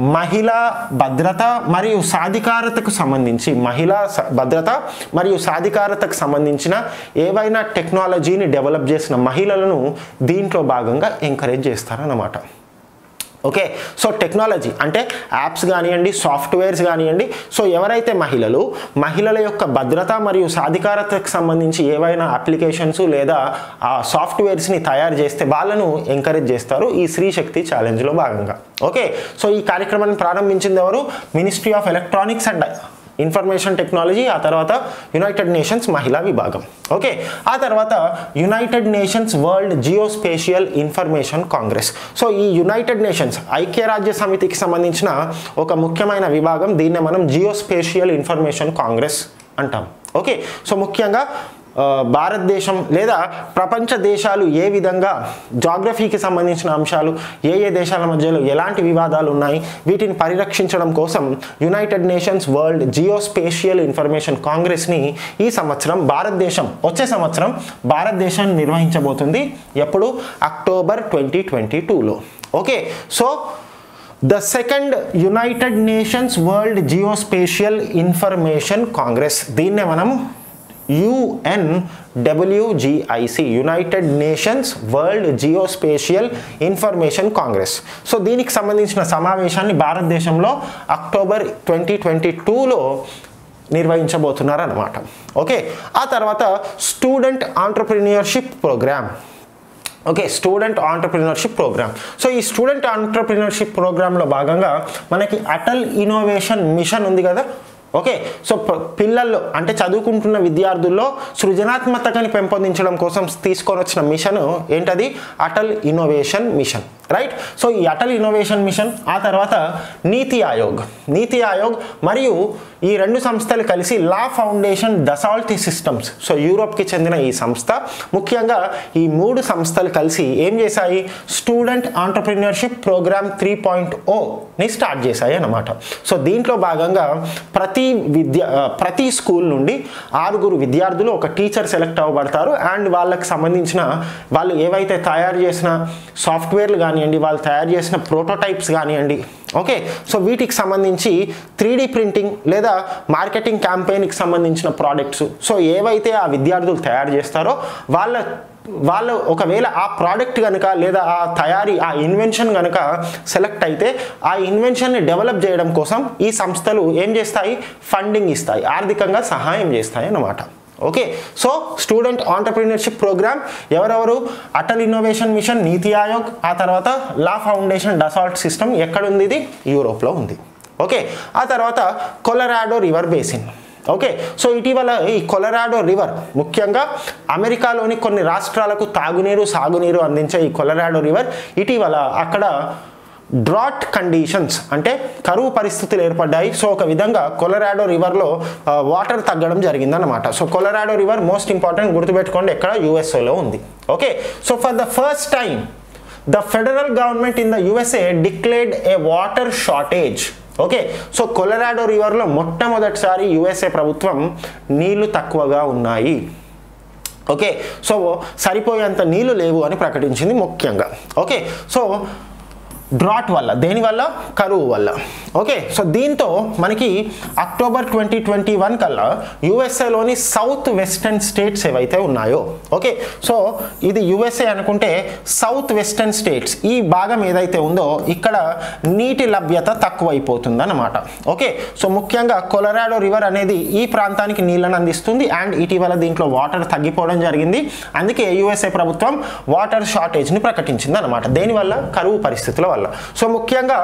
మహిళా భద్రత మరియు సాధికారతకు సంబంధించి మహిళా స- భద్రత మరియు సాధికారతకు సంబంధించిన ఏవైనా టెక్నాలజీని డెవలప్ చేసిన మహిళలను దీంట్లో భాగంగా ఎంకరేజ్ చేస్తారన్నమాట. ఓకే? సో టెక్నాలజీ అంటే యాప్స్ కానివ్వండి సాఫ్ట్వేర్స్ కానివ్వండి సో ఎవరైతే మహిళలు మహిళల యొక్క భద్రత మరియు సాధికారతకు సంబంధించి ఏవైనా అప్లికేషన్స్ లేదా ఆ సాఫ్ట్వేర్స్ని తయారు చేస్తే వాళ్ళను ఎంకరేజ్ చేస్తారు ఈ స్త్రీ శక్తి ఛాలెంజ్లో భాగంగా. ఓకే? సో ఈ కార్యక్రమాన్ని ప్రారంభించింది ఎవరు? Ministry of electronics and information technology ఆ తర్వాత యునైటెడ్ నేషన్స్ మహిళా విభాగం. ఓకే ఆ తర్వాత united nations world geospatial information congress so ఈ యునైటెడ్ నేషన్స్ ఐక్యరాజ్య సమితికి సంబంధించిన ఒక ముఖ్యమైన విభాగం దీన్నే మనం జియోస్పేషియల్ ఇన్ఫర్మేషన్ కాంగ్రెస్ అంటాం. ఓకే సో ముఖ్యంగా భారతదేశం లేదా ప్రపంచ దేశాలు ఏ విధంగా జాగ్రఫీకి సంబంధించిన అంశాలు ఏ ఏ దేశాల మధ్యలో ఎలాంటి వివాదాలు ఉన్నాయి వీటిని పరిరక్షించడం కోసం united nations world geospatial information కాంగ్రెస్ని ఈ సంవత్సరం భారతదేశం వచ్చే సంవత్సరం భారతదేశం నిర్వహించబోతుంది ఎప్పుడు? అక్టోబర్ ట్వంటీ ట్వంటీ టూలో. Okay so the second united nations world geospatial information congress దీన్నే మనం UN WGIC united nations world geospatial information congress so దీనికి సంబంధించిన సమావేశాన్ని భారతదేశంలో అక్టోబర్ ట్వంటీ ట్వంటీ టూలో నిర్వహించబోతున్నారన్నమాట. ఓకే? ఆ తర్వాత student entrepreneurship program. Okay? Student entrepreneurship program. So ఈ స్టూడెంట్ ఆంటర్ప్రినర్షిప్ ప్రోగ్రాంలో భాగంగా మనకి అటల్ ఇన్నోవేషన్ మిషన్ ఉంది కదా? ఓకే సో పిల్లల్లో అంటే చదువుకుంటున్న విద్యార్థుల్లో సృజనాత్మకతని పెంపొందించడం కోసం తీసుకొని వచ్చిన మిషన్ ఏంటది? Atal innovation mission. Right so ఈ అటల్ ఇన్నోవేషన్ మిషన్ ఆ తర్వాత నీతి ఆయోగ్. నీతి ఆయోగ్ మరియు ఈ రెండు సంస్థలు కలిసి la foundation Dassault systems so యూరోప్కి చెందిన ఈ సంస్థ. ముఖ్యంగా ఈ మూడు సంస్థలు కలిసి ఏం చేశాయి? Student entrepreneurship program three point ఓని స్టార్ట్ చేశాయి అన్నమాట. సో దీంట్లో భాగంగా ప్రతి విద్య ప్రతి స్కూల్ నుండి ఆరుగురు విద్యార్థులు ఒక టీచర్ సెలెక్ట్ అవ్వబడతారు. అండ్ వాళ్ళకి సంబంధించిన వాళ్ళు ఏవైతే తయారు చేసిన సాఫ్ట్వేర్లు కానివ్వండి వాళ్ళు తయారు చేసిన ప్రోటోటైప్స్ కానివ్వండి. ఓకే సో వీటికి సంబంధించి త్రీ ప్రింటింగ్ లేదా మార్కెటింగ్ క్యాంపెయిన్కి సంబంధించిన ప్రోడక్ట్స్ సో ఏవైతే ఆ విద్యార్థులు తయారు చేస్తారో వాళ్ళ వాళ్ళు ఒకవేళ ఆ ప్రోడక్ట్ కనుక లేదా ఆ తయారీ ఆ ఇన్వెన్షన్ కనుక సెలెక్ట్ అయితే ఆ ఇన్వెన్షన్ని డెవలప్ చేయడం కోసం ఈ సంస్థలు ఏం చేస్తాయి? ఫండింగ్ ఇస్తాయి. ఆర్థికంగా సహాయం చేస్తాయి అన్నమాట. Okay so student entrepreneurship program ఎవరెవరు? అటల్ ఇన్నోవేషన్ మిషన్ నీతి ఆయోగ్ ఆ తర్వాత లా ఫౌండేషన్ డసాల్ట్ సిస్టమ్ ఎక్కడుంది ఇది? యూరోప్లో ఉంది. ఓకే ఆ తర్వాత Colorado river basin. Okay so ఇటీవల ఈ కొలరాడో రివర్ ముఖ్యంగా అమెరికాలోని కొన్ని రాష్ట్రాలకు తాగునీరు సాగునీరు అందించే ఈ కొలరాడో రివర్ ఇటీవల అక్కడ డ్రాట్ కండిషన్స్ అంటే కరువు పరిస్థితులు ఏర్పడ్డాయి. సో ఒక విధంగా కొలరాడో రివర్లో వాటర్ తగ్గడం జరిగిందన్నమాట. So Colorado river most important గుర్తుపెట్టుకోండి ఎక్కడ యూఎస్ఏలో ఉంది. Okay? So for the first time the federal government in the USA declared a water shortage. Okay? So Colorado రివర్లో మొట్టమొదటిసారి యుఎస్ఏ ప్రభుత్వం నీళ్ళు తక్కువగా ఉన్నాయి. ఓకే? సో సరిపోయేంత నీళ్ళు లేవు అని ప్రకటించింది ముఖ్యంగా. ఓకే? సో డ్రాట్ వల్ల దేని వల్ల? కరువు వల్ల. ఓకే సో దీంతో మనకి అక్టోబర్ ట్వంటీ ట్వంటీ వన్ కల్లా యుఎస్ఏలోని సౌత్ వెస్టర్న్ స్టేట్స్ ఏవైతే ఉన్నాయో ఓకే సో ఇది యుఎస్ఏ అనుకుంటే సౌత్ వెస్టర్న్ స్టేట్స్ ఈ భాగం ఏదైతే ఉందో ఇక్కడ నీటి లభ్యత తక్కువైపోతుందన్నమాట. ఓకే సో ముఖ్యంగా కొలరాడో రివర్ అనేది ఈ ప్రాంతానికి నీళ్ళని అందిస్తుంది అండ్ ఇటీవల దీంట్లో వాటర్ తగ్గిపోవడం జరిగింది. అందుకే యుఎస్ఏ ప్రభుత్వం వాటర్ షార్టేజ్ని ప్రకటించింది అనమాట దేనివల్ల కరువు పరిస్థితుల వల్ల. సో ముఖ్యంగా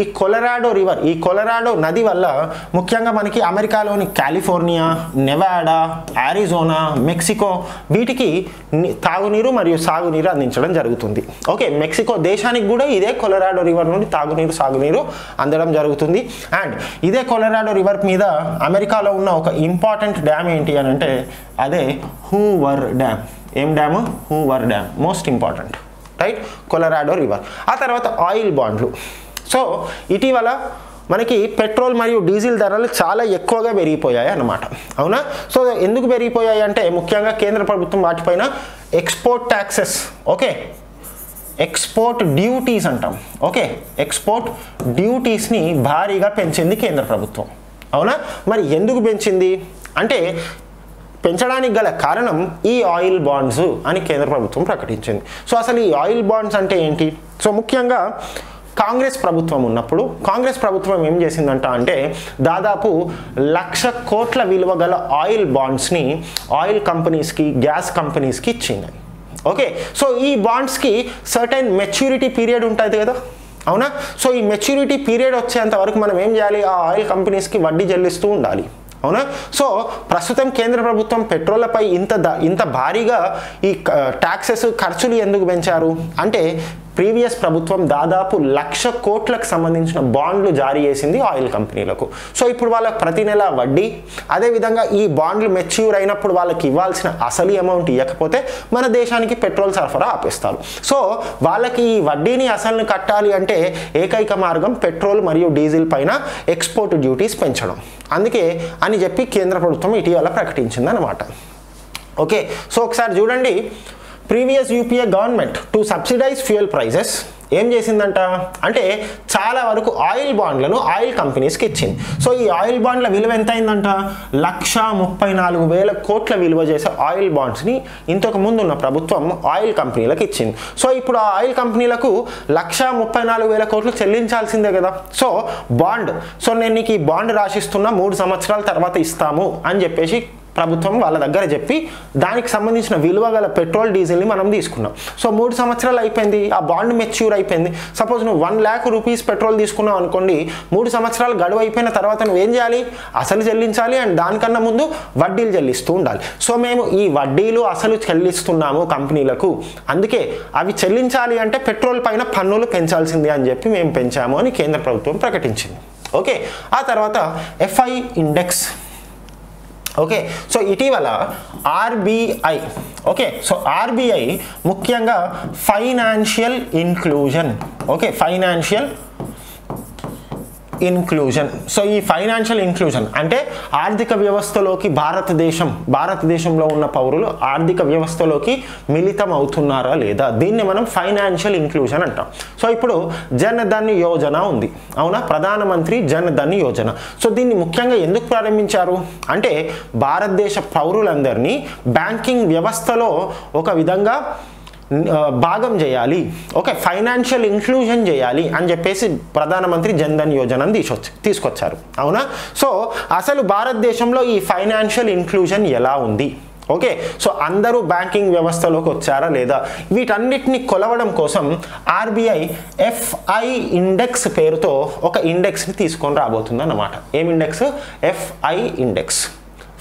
ఈ కొలరాడో రివర్ ఈ కొలరాడో నది వల్ల ముఖ్యంగా మనకి అమెరికాలోని కాలిఫోర్నియా నెవాడా ఆరిజోనా మెక్సికో వీటికి తాగునీరు మరియు సాగునీరు అందించడం జరుగుతుంది. ఓకే మెక్సికో దేశానికి కూడా ఇదే కొలరాడో రివర్ నుండి తాగునీరు సాగునీరు అందడం జరుగుతుంది. అండ్ ఇదే కొలరాడో రివర్ మీద అమెరికాలో ఉన్న ఒక ఇంపార్టెంట్ డ్యామ్ ఏంటి అని అంటే అదే హూవర్ డ్యామ్. ఏం dam? Hoover dam. Most important. Right Colorado river ఆ తర్వాత ఆయిల్ బాండ్లు సో ఇటీవల మనకి పెట్రోల్ మరియు డీజిల్ ధరలు చాలా ఎక్కువగా పెరిగిపోయాయి అన్నమాట. అవునా? సో ఎందుకు పెరిగిపోయాయి అంటే ముఖ్యంగా కేంద్ర ప్రభుత్వం వాటిపైన export taxes okay export duties అంటాం. ఓకే ఎక్స్పోర్ట్ డ్యూటీస్ని భారీగా పెంచింది కేంద్ర ప్రభుత్వం. అవునా? మరి ఎందుకు పెంచింది? అంటే పెంచడానికి గల కారణం ఈ ఆయిల్ బాండ్స్ అని కేంద్ర ప్రభుత్వం ప్రకటించింది. సో అసలు ఈ ఆయిల్ బాండ్స్ అంటే ఏంటి? సో ముఖ్యంగా కాంగ్రెస్ ప్రభుత్వం ఉన్నప్పుడు కాంగ్రెస్ ప్రభుత్వం ఏం చేసిందంట అంటే దాదాపు లక్ష కోట్ల విలువ గల ఆయిల్ బాండ్స్ని ఆయిల్ కంపెనీస్కి గ్యాస్ కంపెనీస్కి ఇచ్చింది. ఓకే? సో ఈ బాండ్స్కి సర్టైన్ మెచ్యూరిటీ పీరియడ్ ఉంటుంది కదా? అవునా? సో ఈ మెచ్యూరిటీ పీరియడ్ వచ్చేంత వరకు మనం ఏం చేయాలి? ఆ ఆయిల్ కంపెనీస్కి వడ్డీ చెల్లిస్తూ ఉండాలి. అవునా? సో ప్రస్తుతం కేంద్ర ప్రభుత్వం పెట్రోళ్ళపై ఇంత ద- ఇంత భారీగా ఈ ట్యాక్సెస్ ఖర్చులు ఎందుకు పెంచారు? అంటే ప్రీవియస్ ప్రభుత్వం దాదాపు లక్ష కోట్లకు సంబంధించిన బాండ్లు జారీ చేసింది ఆయిల్ కంపెనీలకు. సో ఇప్పుడు వాళ్ళకి ప్రతి నెల వడ్డీ అదేవిధంగా ఈ బాండ్లు మెచ్యూర్ అయినప్పుడు వాళ్ళకి ఇవ్వాల్సిన అసలు అమౌంట్ ఇవ్వకపోతే మన దేశానికి పెట్రోల్ సరఫరా ఆపేస్తారు. సో వాళ్ళకి ఈ వడ్డీని అసలుని కట్టాలి అంటే ఏకైక మార్గం పెట్రోల్ మరియు డీజిల్ పైన ఎక్స్పోర్ట్ డ్యూటీస్ పెంచడం. అందుకే అని చెప్పి కేంద్ర ప్రభుత్వం ఇటీవల ప్రకటించింది అనమాట ఓకే సో ఒకసారి చూడండి. Previous UPA government to subsidize fuel prices ఏం చేసిందంట? అంటే చాలా వరకు ఆయిల్ బాండ్లను ఆయిల్ కంపెనీస్కి ఇచ్చింది. సో ఈ ఆయిల్ బాండ్ల విలువ ఎంత అయిందంట లక్ష ముప్పై నాలుగు వేల కోట్ల విలువ చేసే ఆయిల్ బాండ్స్ని ఇంతకు ముందు ఉన్న ప్రభుత్వం ఆయిల్ కంపెనీలకు ఇచ్చింది. సో ఇప్పుడు ఆ ఆయిల్ కంపెనీలకు లక్ష ముప్పై నాలుగు వేల కోట్లు చెల్లించాల్సిందే కదా. సో బాండ్ సో నేను నీకు ఈ బాండ్ రాసిస్తున్న మూడు సంవత్సరాల తర్వాత ఇస్తాము అని చెప్పేసి ప్రభుత్వం వాళ్ళ దగ్గర చెప్పి దానికి సంబంధించిన విలువ గల పెట్రోల్ డీజిల్ని మనం తీసుకున్నాం. సో మూడు సంవత్సరాలు అయిపోయింది ఆ బాండ్ మెచ్యూర్ అయిపోయింది. సపోజ్ నువ్వు వన్ ల్యాక్ రూపీస్ పెట్రోల్ తీసుకున్నావు అనుకోండి మూడు సంవత్సరాలు గడువు అయిపోయిన తర్వాత నువ్వు ఏం చేయాలి? అసలు చెల్లించాలి అండ్ దానికన్నా ముందు వడ్డీలు చెల్లిస్తూ ఉండాలి. సో మేము ఈ వడ్డీలు అసలు చెల్లిస్తున్నాము కంపెనీలకు. అందుకే అవి చెల్లించాలి అంటే పెట్రోల్ పైన పన్నులు పెంచాల్సిందే అని చెప్పి మేము పెంచాము అని కేంద్ర ప్రభుత్వం ప్రకటించింది. ఓకే ఆ తర్వాత ఎఫ్ఐ ఇండెక్స్. ఓకే సో ఇటీవల ఆర్బీఐ ఓకే సో ఆర్బీఐ ముఖ్యంగా financial inclusion okay financial inclusion so ఈ ఫైనాన్షియల్ ఇన్క్లూజన్ అంటే ఆర్థిక వ్యవస్థలోకి భారతదేశం భారతదేశంలో ఉన్న పౌరులు ఆర్థిక వ్యవస్థలోకి మిళితం అవుతున్నారా లేదా? దీన్ని మనం ఫైనాన్షియల్ ఇన్క్లూజన్ అంటాం. సో ఇప్పుడు జన్ధన్ యోజన ఉంది. అవునా? ప్రధానమంత్రి జన్ ధన్ యోజన. సో దీన్ని ముఖ్యంగా ఎందుకు ప్రారంభించారు? అంటే భారతదేశ పౌరులందరినీ బ్యాంకింగ్ వ్యవస్థలో ఒక విధంగా భాగం చేయాలి. ఓకే ఫైనాన్షియల్ ఇంక్లూజన్ చేయాలి అని చెప్పేసి ప్రధానమంత్రి జన్ధన్ యోజనను తీసుకొచ్చి తీసుకొచ్చారు. అవునా? సో అసలు భారతదేశంలో ఈ ఫైనాన్షియల్ ఇంక్లూజన్ ఎలా ఉంది? ఓకే సో అందరూ బ్యాంకింగ్ వ్యవస్థలోకి వచ్చారా లేదా? వీటన్నిటిని కొలవడం కోసం ఆర్బీఐ ఎఫ్ఐ ఇండెక్స్ పేరుతో ఒక ఇండెక్స్ని తీసుకొని రాబోతుంది అన్నమాట ఏం index? FI index.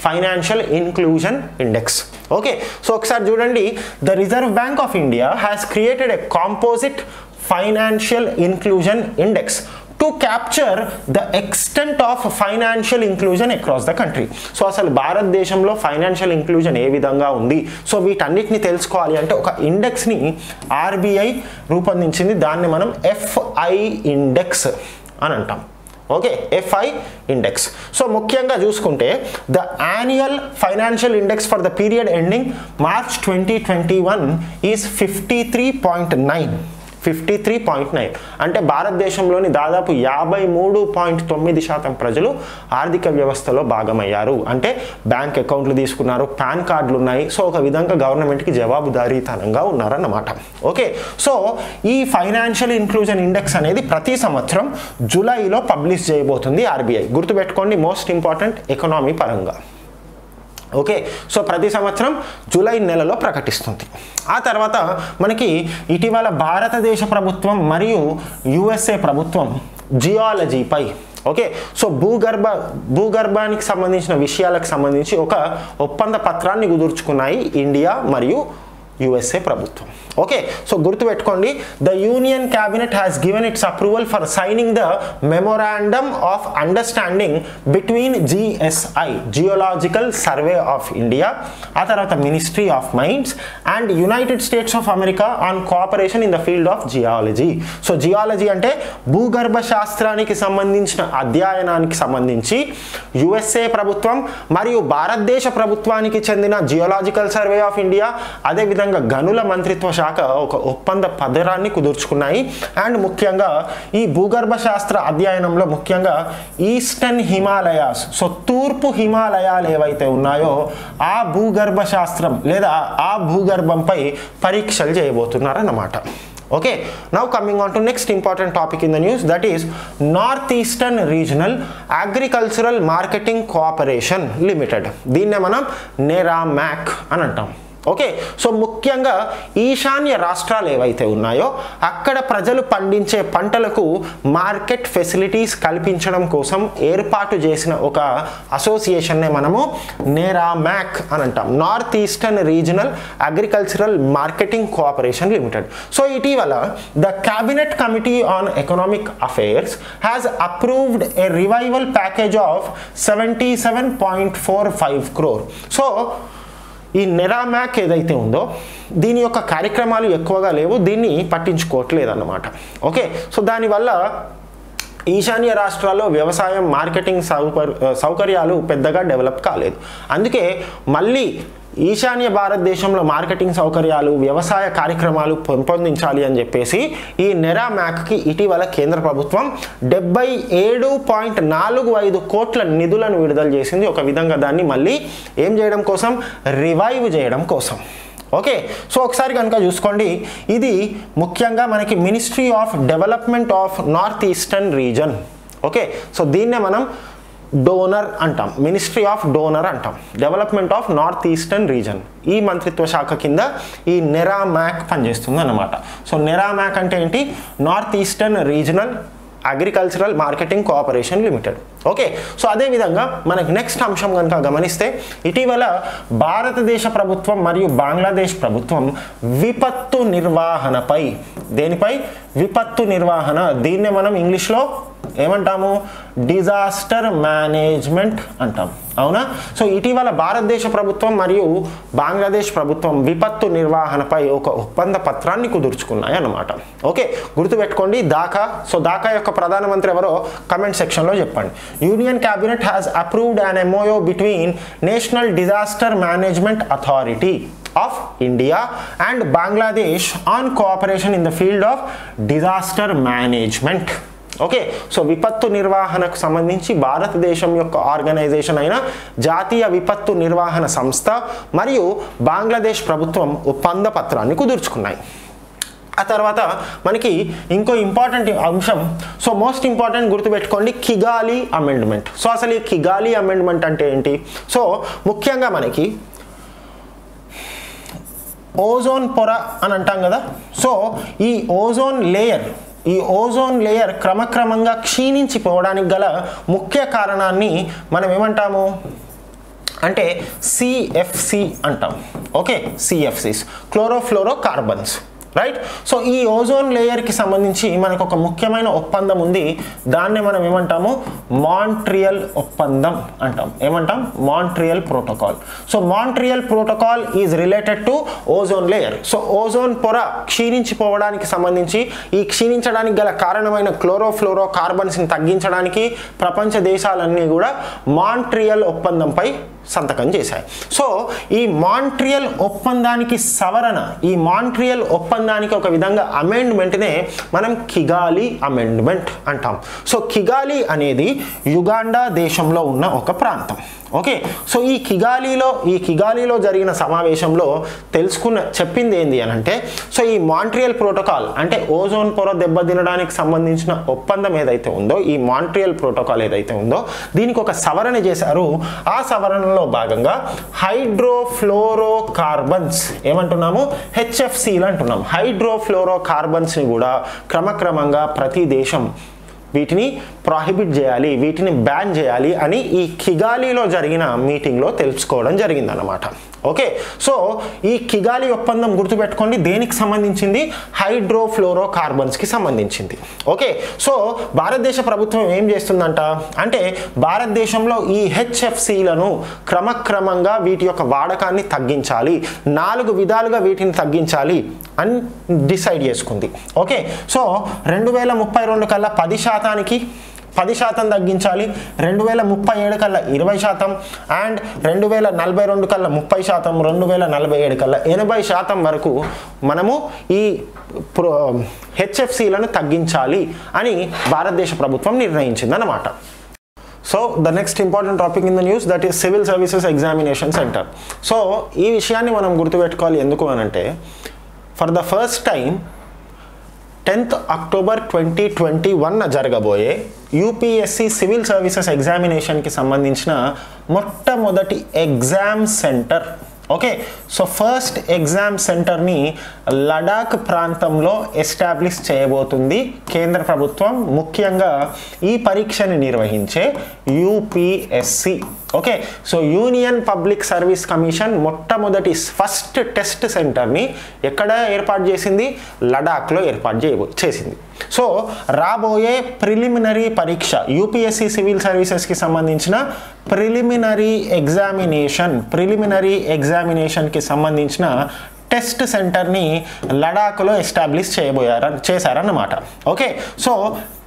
Financial inclusion index okay so ఒకసారి చూడండి. The reserve bank of India has created a composite financial inclusion index to capture the extent of financial inclusion across the country so అసలు భారతదేశంలో financial inclusion ఏ విధంగా ఉంది? So వీటన్నిటిని తెలుసుకోవాలి అంటే ఒక ఇండెక్స్ని ఆర్బీఐ రూపొందించింది. దాన్ని మనం ఎఫ్ఐ ఇండెక్స్ అని అంటాం. ఓకే ఎఫ్ఐ ఇండెక్స్ సో ముఖ్యంగా చూసుకుంటే the annual financial index for the period ending March twenty twenty one is fifty three point nine fifty three point nine అంటే భారతదేశంలోని దాదాపు యాభై మూడు పాయింట్ తొమ్మిది శాతం ప్రజలు ఆర్థిక వ్యవస్థలో భాగమయ్యారు. అంటే బ్యాంక్ అకౌంట్లు తీసుకున్నారు పాన్ కార్డులు ఉన్నాయి సో ఒక విధంగా గవర్నమెంట్కి జవాబుదారీతనంగా ఉన్నారన్నమాట. ఓకే. సో ఈ ఫైనాన్షియల్ ఇన్క్లూజన్ ఇండెక్స్ అనేది ప్రతి సంవత్సరం జూలైలో పబ్లిష్ చేయబోతుంది ఆర్బీఐ. గుర్తుపెట్టుకోండి మోస్ట్ ఇంపార్టెంట్ ఎకనామీ పరంగా. ఓకే సో ప్రతి సంవత్సరం జూలై నెలలో ప్రకటిస్తుంది. ఆ తర్వాత మనకి ఇటీవల భారతదేశ ప్రభుత్వం మరియు యుఎస్ఏ ప్రభుత్వం జియాలజీపై ఓకే సో భూగర్భ భూగర్భానికి సంబంధించిన విషయాలకు సంబంధించి ఒక ఒప్పంద పత్రాన్ని కుదుర్చుకున్నాయి ఇండియా మరియు యుఎస్ఏ ప్రభుత్వం. ఓకే సో గుర్తుపెట్టుకోండి the union cabinet has given its approval for signing the memorandum of understanding between GSI geological survey of India ఆ తర్వాత ministry of mines and United States of America on cooperation in the field of geology so geology అంటే భూగర్భ శాస్త్రానికి సంబంధించిన అధ్యయనానికి సంబంధించి USA ప్రభుత్వం మరియు భారతదేశ ప్రభుత్వానికి చెందిన జియోలాజికల్ సర్వే ఆఫ్ ఇండియా అదేవిధంగా ముఖ్యంగా గనుల మంత్రిత్వ శాఖ ఒక ఒప్పంద పదరాన్ని కుదుర్చుకున్నాయి. అండ్ ముఖ్యంగా ఈ భూగర్భ శాస్త్ర అధ్యయనంలో ముఖ్యంగా ఈస్టర్న్ హిమాలయాస్ సో తూర్పు హిమాలయాలు ఏవైతే ఉన్నాయో ఆ భూగర్భ శాస్త్రం లేదా ఆ భూగర్భంపై పరీక్షలు చేయబోతున్నారన్నమాట. Okay now coming on to next important topic in the news that is north eastern regional agricultural marketing cooperation limited. దీన్నే మనం నెరామ్యాక్ అని అంటాం. ఓకే సో ముఖ్యంగా ఈశాన్య రాష్ట్రాలు ఏవైతే ఉన్నాయో అక్కడ ప్రజలు పండించే పంటలకు మార్కెట్ ఫెసిలిటీస్ కల్పించడం కోసం ఏర్పాటు చేసిన ఒక అసోసియేషన్నే మనము నేరామ్యాక్ అని అంటాం. North eastern regional agricultural marketing cooperation limited so ఇటీవల the cabinet committee on economic affairs has approved a revival package of seventy seven point four five crore so ఈ నెరామ్యాక్ ఏదైతే ఉందో దీని యొక్క కార్యక్రమాలు ఎక్కువగా లేవు దీన్ని పట్టించుకోవట్లేదు అన్నమాట ఓకే? సో దానివల్ల ఈశాన్య రాష్ట్రాల్లో వ్యవసాయం మార్కెటింగ్ సౌకర్ సౌకర్యాలు పెద్దగా డెవలప్ కాలేదు. అందుకే మళ్ళీ ఈశాన్య భారతదేశంలో మార్కెటింగ్ సౌకర్యాలు వ్యవసాయ కార్యక్రమాలు పెంపొందించాలి అని చెప్పేసి ఈ నెరా మ్యాక్కి ఇటీవల కేంద్ర ప్రభుత్వం డెబ్బై ఏడు పాయింట్ నాలుగు ఐదు కోట్ల నిధులను విడుదల చేసింది. ఒక విధంగా దాన్ని మళ్ళీ ఏం చేయడం కోసం? రివైవ్ చేయడం కోసం. ఓకే సో ఒకసారి కనుక చూసుకోండి. ఇది ముఖ్యంగా మనకి ministry of development of north eastern region. Okay so దీన్నే మనం డోనర్ అంటాం. మినిస్ట్రీ ఆఫ్ డోనర్ అంటాం. Development of north eastern region ఈ మంత్రిత్వ శాఖ కింద ఈ నెరా మ్యాక్ పనిచేస్తుంది అన్నమాట సో నెరా మ్యాక్ అంటే ఏంటి? North eastern regional agricultural marketing cooperation limited okay so అదేవిధంగా మనకి నెక్స్ట్ అంశం కనుక గమనిస్తే ఇటీవల భారతదేశ ప్రభుత్వం మరియు బంగ్లాదేశ్ ప్రభుత్వం విపత్తు నిర్వహణపై దేనిపై? విపత్తు నిర్వహణ. దీన్నే మనం ఇంగ్లీష్లో ఏమంటాము? డిజాస్టర్ మేనేజ్మెంట్ అంటాం. అవునా? సో ఇటీవల భారతదేశ ప్రభుత్వం మరియు బంగ్లాదేశ్ ప్రభుత్వం విపత్తు నిర్వహణపై ఒక ఒప్పంద పత్రాన్ని కుదుర్చుకున్నాయి అన్నమాట ఓకే? గుర్తుపెట్టుకోండి దాకా సో దాకా యొక్క ప్రధానమంత్రి ఎవరో? కమెంట్ సెక్షన్లో చెప్పండి. Union cabinet has approved an MoU between national disaster management authority of India and Bangladesh on cooperation in the field of disaster management okay so విపత్తు నిర్వహణకు సంబంధించి భారతదేశం యొక్క ఆర్గనైజేషన్ అయిన జాతీయ విపత్తు నిర్వహణ సంస్థ మరియు బంగ్లాదేశ్ ప్రభుత్వం ఒప్పంద పత్రాన్ని కుదుర్చుకున్నాయి. ఆ తర్వాత మనకి ఇంకో ఇంపార్టెంట్ అంశం సో మోస్ట్ ఇంపార్టెంట్ గుర్తుపెట్టుకోండి కిగాలి అమెండ్మెంట్. సో అసలు ఈ కిగాలి అమెండ్మెంట్ అంటే ఏంటి? సో ముఖ్యంగా మనకి ఓజోన్ పొర అని అంటాం కదా. సో ఈ ఓజోన్ లేయర్ ఈ ఓజోన్ లేయర్ క్రమక్రమంగా క్షీణించిపోవడానికి గల ముఖ్య కారణాన్ని మనం ఏమంటాము? అంటే సిఎఫ్సి అంటాం. Okay CFCs chlorofluorocarbons right so ఈ ఓజోన్ లేయర్కి సంబంధించి మనకు ఒక ముఖ్యమైన ఒప్పందం ఉంది. దాన్ని మనం ఏమంటాము? మాంట్రియల్ ఒప్పందం అంటాం. ఏమంటాం? Montreal protocol so Montreal protocol is related to ozone layer so ozone పొర క్షీణించిపోవడానికి సంబంధించి ఈ క్షీణించడానికి గల కారణమైన క్లోరోఫ్లోరో కార్బన్స్ని తగ్గించడానికి ప్రపంచ దేశాలన్నీ కూడా మాంట్రియల్ ఒప్పందంపై సంతకం చేశాయి. సో ఈ మాంట్రియల్ ఒప్పందానికి సవరణ ఈ మాంట్రియల్ ఒప్పందానికి ఒక విధంగా అమెండ్మెంట్నే మనం కిగాలి అమెండ్మెంట్ అంటాం. సో కిగాలి అనేది యుగాండా దేశంలో ఉన్న ఒక ప్రాంతం. ఓకే? సో ఈ కిగాలిలో ఈ కిగాలిలో జరిగిన సమావేశంలో తెలుసుకున్న చెప్పింది ఏంది అని అంటే సో ఈ మాంట్రియల్ ప్రోటోకాల్ అంటే ఓజోన్ పొర దెబ్బతినడానికి సంబంధించిన ఒప్పందం ఏదైతే ఉందో ఈ మాంట్రియల్ ప్రోటోకాల్ ఏదైతే ఉందో దీనికి ఒక సవరణ చేశారు. ఆ సవరణ సవరణలో భాగంగా హైడ్రోఫ్లోరో కార్బన్స్ ఏమంటున్నాము హెచ్ఎఫ్సీలు అంటున్నాం. హైడ్రోఫ్లోరో కార్బన్స్ని కూడా క్రమక్రమంగా ప్రతి దేశం వీటిని ప్రాహిబిట్ చేయాలి వీటిని బ్యాన్ చేయాలి అని ఈ కిగాలీలో జరిగిన మీటింగ్లో తెలుసుకోవడం జరిగిందన్నమాట. ఓకే సో ఈ కిగాలి ఒప్పందం గుర్తుపెట్టుకోండి. దేనికి సంబంధించింది? హైడ్రోఫ్లోరో కార్బన్స్కి సంబంధించింది. ఓకే సో భారతదేశ ప్రభుత్వం ఏం చేస్తుందంట? అంటే భారతదేశంలో ఈ హెచ్ఎఫ్సిలను క్రమక్రమంగా వీటి యొక్క వాడకాన్ని తగ్గించాలి. నాలుగు విధాలుగా వీటిని తగ్గించాలి అని డిసైడ్ చేసుకుంది. ఓకే సో రెండు వేల ముప్పై రెండు కల్లా పది శాతానికి పది శాతం తగ్గించాలి రెండు వేల ముప్పై ఏడు కల్లా ఇరవై శాతం అండ్ రెండు వేల నలభై రెండు కల్లా ముప్పై శాతం రెండు వేల నలభై ఏడు కల్లా ఎనభై శాతం వరకు మనము ఈ ప్రో హెచ్ఎఫ్సిలను తగ్గించాలి అని భారతదేశ ప్రభుత్వం నిర్ణయించింది అన్నమాట so the next important topic in the news that is civil services examination center so ఈ విషయాన్ని మనం గుర్తుపెట్టుకోవాలి ఎందుకు అనంటే for the first time tenth October twenty twenty వన్న జరగబోయే యూపీఎస్సి సివిల్ సర్వీసెస్ ఎగ్జామినేషన్కి సంబంధించిన మొట్టమొదటి exam center. Okay so first exam సెంటర్ని లడాక్ ప్రాంతంలో ఎస్టాబ్లిష్ చేయబోతుంది కేంద్ర ప్రభుత్వం. ముఖ్యంగా ఈ పరీక్షని నిర్వహించే UPSC. Okay so union public service commission మొట్టమొదటి ఫస్ట్ టెస్ట్ సెంటర్ని ఎక్కడ ఏర్పాటు చేసింది? లడాక్లో ఏర్పాటు చేయబో చేసింది. సో రాబోయే ప్రిలిమినరీ పరీక్ష యూపీఎస్సి సివిల్ సర్వీసెస్కి సంబంధించిన ప్రిలిమినరీ ఎగ్జామినేషన్ ప్రిలిమినరీ ఎగ్జామినేషన్కి సంబంధించిన టెస్ట్ సెంటర్ని లడాఖ్లో ఎస్టాబ్లిష్ చేయబోయారు చేశారన్నమాట. Okay? So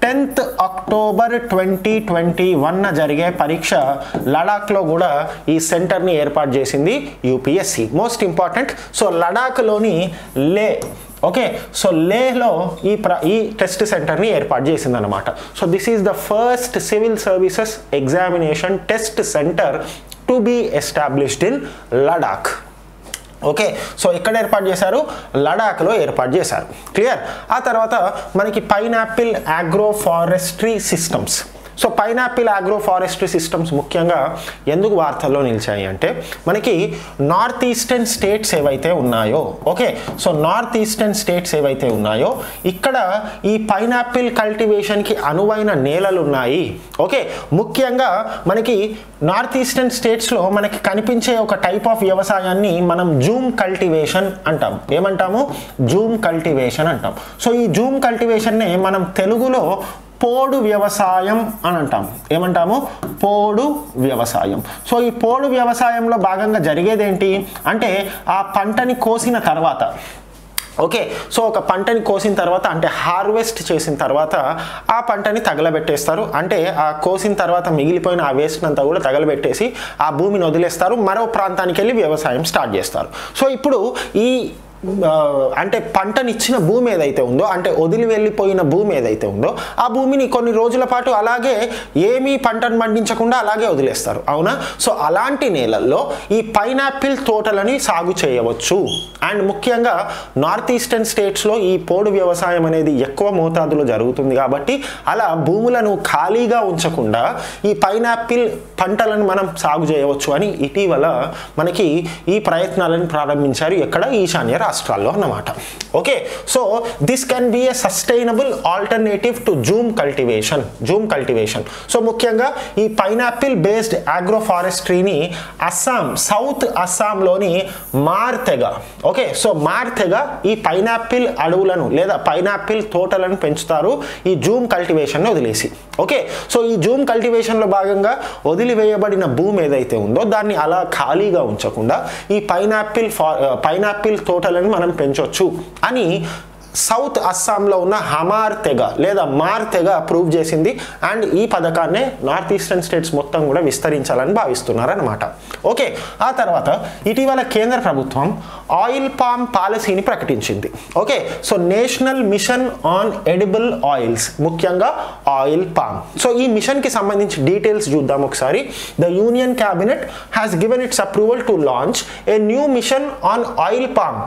tenth October twenty twenty వన్న జరిగే పరీక్ష లడాఖ్లో కూడా ఈ సెంటర్ని ఏర్పాటు చేసింది యూపీఎస్సి. Most important. సో లడాఖ్లోని లే ఓకే? సో లేలో ఈ ప్ర ఈ టెస్ట్ సెంటర్ని ఏర్పాటు చేసిందనమాట so this is the first civil services examination test center to be established in Ladakh. Okay so ఎక్కడ ఏర్పాటు చేశారు? లడాఖ్లో ఏర్పాటు చేశారు. క్లియర్? ఆ తర్వాత మనకి pineapple agroforestry systems. So pineapple agroforestry systems ముఖ్యంగా ఎందుకు వార్తల్లో నిలిచాయి అంటే మనకి నార్త్ ఈస్టర్న్ స్టేట్స్ ఏవైతే ఉన్నాయో okay so north eastern states ఏవైతే ఉన్నాయో ఇక్కడ ఈ పైనాపిల్ కల్టివేషన్కి అనువైన నేలలు ఉన్నాయి ఓకే ముఖ్యంగా మనకి నార్త్ ఈస్టర్న్ స్టేట్స్లో మనకి కనిపించే ఒక టైప్ ఆఫ్ వ్యవసాయాన్ని మనం జూమ్ కల్టివేషన్ అంటాం. ఏమంటాము? జూమ్ కల్టివేషన్ అంటాం. సో ఈ జూమ్ కల్టివేషన్నే మనం తెలుగులో పోడు వ్యవసాయం అని అంటాము ఏమంటాము? పోడు వ్యవసాయం. సో ఈ పోడు వ్యవసాయంలో భాగంగా జరిగేది ఏంటి అంటే ఆ పంటని కోసిన తర్వాత. ఓకే? సో ఒక పంటని కోసిన తర్వాత అంటే హార్వెస్ట్ చేసిన తర్వాత ఆ పంటని తగలబెట్టేస్తారు. అంటే ఆ కోసిన తర్వాత మిగిలిపోయిన ఆ వేస్ట్ అంతా కూడా తగలబెట్టేసి ఆ భూమిని వదిలేస్తారు. మరో ప్రాంతానికి వెళ్ళి వ్యవసాయం స్టార్ట్ చేస్తారు. సో ఇప్పుడు ఈ అంటే పంటనిచ్చిన భూమి ఏదైతే ఉందో అంటే వదిలి వెళ్ళిపోయిన భూమి ఏదైతే ఉందో ఆ భూమిని కొన్ని రోజుల పాటు అలాగే ఏమీ పంటను పండించకుండా అలాగే వదిలేస్తారు. అవునా? సో అలాంటి నేలల్లో ఈ పైనాపిల్ తోటలని సాగు చేయవచ్చు. అండ్ ముఖ్యంగా నార్త్ ఈస్టర్న్ స్టేట్స్లో ఈ పోడు వ్యవసాయం అనేది ఎక్కువ మోతాదులో జరుగుతుంది కాబట్టి అలా భూములను ఖాళీగా ఉంచకుండా ఈ పైనాపిల్ పంటలను మనం సాగు చేయవచ్చు అని ఇటీవల మనకి ఈ ప్రయత్నాలను ప్రారంభించారు ఎక్కడ? ఈశాన్య రాష్ట్రాల్లో అన్నమాట. Okay so this can be a sustainable alternative to jhum cultivation jhum cultivation so ముఖ్యంగా ఈ పైనాపిల్ బేస్డ్ ఆగ్రో ఫారెస్ట్రీని అస్సాం సౌత్ అస్సాంలోని మార్తెగ ఓకే సో మార్తెగ ఈ పైనాపిల్ అడవులను లేదా పైనాపిల్ తోటలను పెంచుతారు ఈ జూమ్ కల్టివేషన్ను వదిలేసి. ఓకే సో ఈ జూమ్ కల్టివేషన్లో భాగంగా వదిలివేయబడిన భూమి ఏదైతే ఉందో దాన్ని అలా ఖాళీగా ఉంచకుండా ఈ పైనాపిల్ ఫా పైనాపిల్ తోటలను మనం పెంచవచ్చు అని సౌత్ అస్సాంలో ఉన్న హమార్ తెగ లేదా మార్ తెగ ప్రూవ్ చేసింది. అండ్ ఈ పథకాన్ని నార్త్ ఈస్టర్న్ స్టేట్స్ మొత్తం కూడా విస్తరించాలని భావిస్తున్నారన్నమాట. ఓకే ఆ తర్వాత ఇటీవల కేంద్ర ప్రభుత్వం ఆయిల్ పామ్ పాలసీని ప్రకటించింది. Okay so national mission on edible oils ముఖ్యంగా ఆయిల్ పామ్. సో ఈ మిషన్కి సంబంధించి డీటెయిల్స్ చూద్దాం ఒకసారి. The union cabinet has given its approval to launch a new mission on oil palm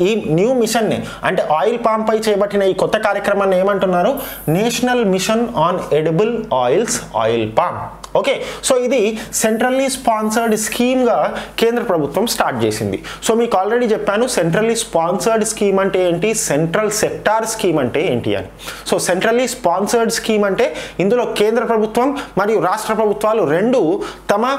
ఈ న్యూ మిషన్ని అంటే ఆయిల్ పాంపై చేపట్టిన ఈ కొత్త కార్యక్రమాన్ని ఏమంటున్నారు? National mission on edible oils oil palm okay so ఇది సెంట్రల్లీ స్పాన్సర్డ్ స్కీమ్గా కేంద్ర ప్రభుత్వం స్టార్ట్ చేసింది. సో మీకు ఆల్రెడీ చెప్పాను సెంట్రల్లీ స్పాన్సర్డ్ స్కీమ్ అంటే ఏంటి? సెంట్రల్ సెక్టార్ స్కీమ్ అంటే ఏంటి అని. సో సెంట్రల్లీ స్పాన్సర్డ్ స్కీమ్ అంటే ఇందులో కేంద్ర ప్రభుత్వం మరియు రాష్ట్ర ప్రభుత్వాలు రెండు తమ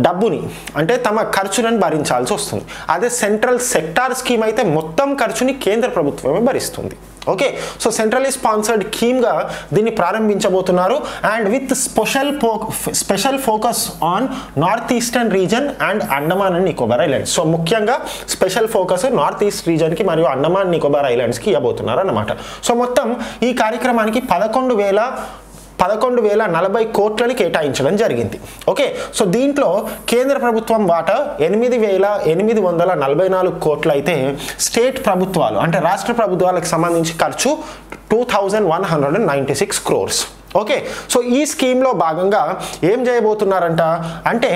డబ్బుని అంటే తమ ఖర్చులను భరించాల్సి వస్తుంది. అదే సెంట్రల్ సెక్టార్ స్కీమ్ అయితే మొత్తం ఖర్చుని కేంద్ర ప్రభుత్వమే భరిస్తుంది. ఓకే? సో సెంట్రలీ స్పాన్సర్డ్ స్కీమ్గా దీన్ని ప్రారంభించబోతున్నారు. And with special special focus on north eastern region and Andaman and Nicobar islands. So ముఖ్యంగా స్పెషల్ ఫోకస్ నార్త్ ఈస్ట్ రీజన్కి మరియు అండమాన్ నికోబార్ ఐలాండ్స్కి ఇవ్వబోతున్నారు అన్నమాట సో మొత్తం ఈ కార్యక్రమానికి పదకొండు వేల పదకొండు వేల నలభై కోట్లని కేటాయించడం జరిగింది. ఓకే సో దీంట్లో కేంద్ర ప్రభుత్వం వాటా ఎనిమిది వేల ఎనిమిది వందల నలభై నాలుగు కోట్లు అయితే స్టేట్ ప్రభుత్వాలు అంటే రాష్ట్ర ప్రభుత్వాలకు సంబంధించి ఖర్చు two thousand one hundred and ninety six crores okay so ఈ స్కీమ్లో భాగంగా ఏం చేయబోతున్నారంట? అంటే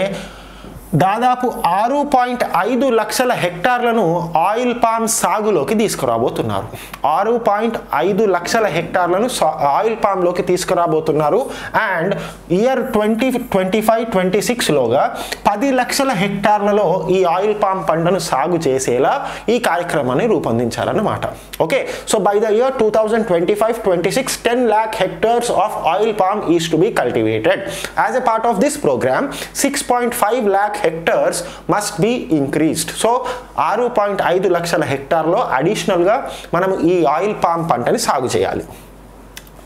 దాదాపు ఆరు పాయింట్ ఐదు లక్షల హెక్టార్లను ఆయిల్ పామ్ సాగులోకి తీసుకురాబోతున్నారు. ఆరు పాయింట్ ఐదు లక్షల హెక్టార్లను ఆయిల్ పామ్లోకి తీసుకురాబోతున్నారు. And year twenty twenty five twenty సిక్స్లోగా పది లక్షల హెక్టార్లలో ఈ ఆయిల్ పామ్ పంటను సాగు చేసేలా ఈ కార్యక్రమాన్ని రూపొందించాలన్నమాట okay so by the year two thousand twenty five twenty six ten lakh hectares of oil palm is to be cultivated as a part of this programme six point five lakh hectares must be increased. So ఆరు point ఐదు లక్షల హెక్టార్లో అడిషనల్గా మనం ఈ oil palm పంటని సాగు చేయాలి.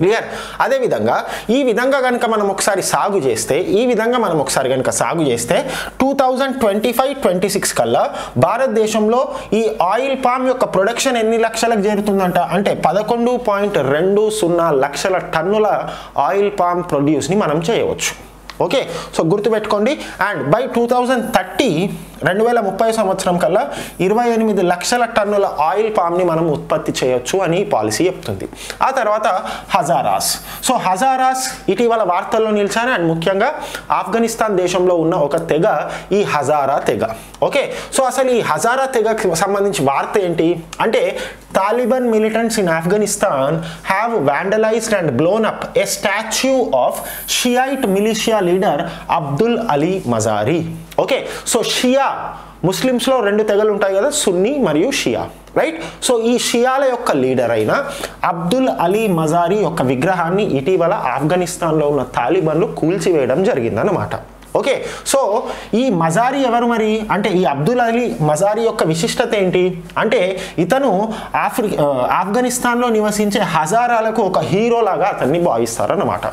క్లియర్? అదేవిధంగా ఈ విధంగా కనుక మనం ఒకసారి సాగు చేస్తే ఈ విధంగా మనం ఒకసారి కనుక సాగు చేస్తే two thousand twenty five twenty six కల్లా భారతదేశంలో ఈ ఆయిల్ పామ్ యొక్క ప్రొడక్షన్ ఎన్ని లక్షలకు చేరుతుందంట? అంటే పదకొండు పాయింట్ రెండు సున్నా లక్షల టన్నుల ఆయిల్ పామ్ ప్రొడ్యూస్ని మనం చేయవచ్చు. ఓకే సో గుర్తుపెట్టుకోండి. And by two thousand thirty రెండు వేల ముప్పై సంవత్సరం కల్లా ఇరవై ఎనిమిది లక్షల టన్నుల ఆయిల్ పామ్ని మనం ఉత్పత్తి చేయొచ్చు అని పాలసీ చెప్తుంది. ఆ తర్వాత హజారాస్. సో హజారాస్ ఇటీవల వార్తల్లో నిలిచాను అండ్ ముఖ్యంగా ఆఫ్ఘనిస్తాన్ దేశంలో ఉన్న ఒక తెగ ఈ హజారా తెగ. ఓకే? సో అసలు ఈ హజారా తెగకి సంబంధించి వార్త ఏంటి? అంటే Taliban militants in Afghanistan have vandalised and blown up a statue of Shiite militia leader Abdul Ali Mazari okay so Shia ముస్లిమ్స్లో రెండు తెగలు ఉంటాయి కదా సున్నీ మరియు షియా రైట్ సో ఈ షియాల యొక్క లీడర్ అయిన అబ్దుల్ అలీ మజారీ యొక్క విగ్రహాన్ని ఇటీవల ఆఫ్ఘనిస్తాన్లో ఉన్న తాలిబన్లు కూల్చివేయడం జరిగిందన్నమాట. ఓకే సో ఈ మజారీ ఎవరు మరి? అంటే ఈ అబ్దుల్ అలీ మజారీ యొక్క విశిష్టత ఏంటి? అంటే ఇతను ఆఫ్రి ఆఫ్ఘనిస్తాన్లో నివసించే హజారాలకు ఒక హీరోలాగా అతన్ని భావిస్తారన్నమాట.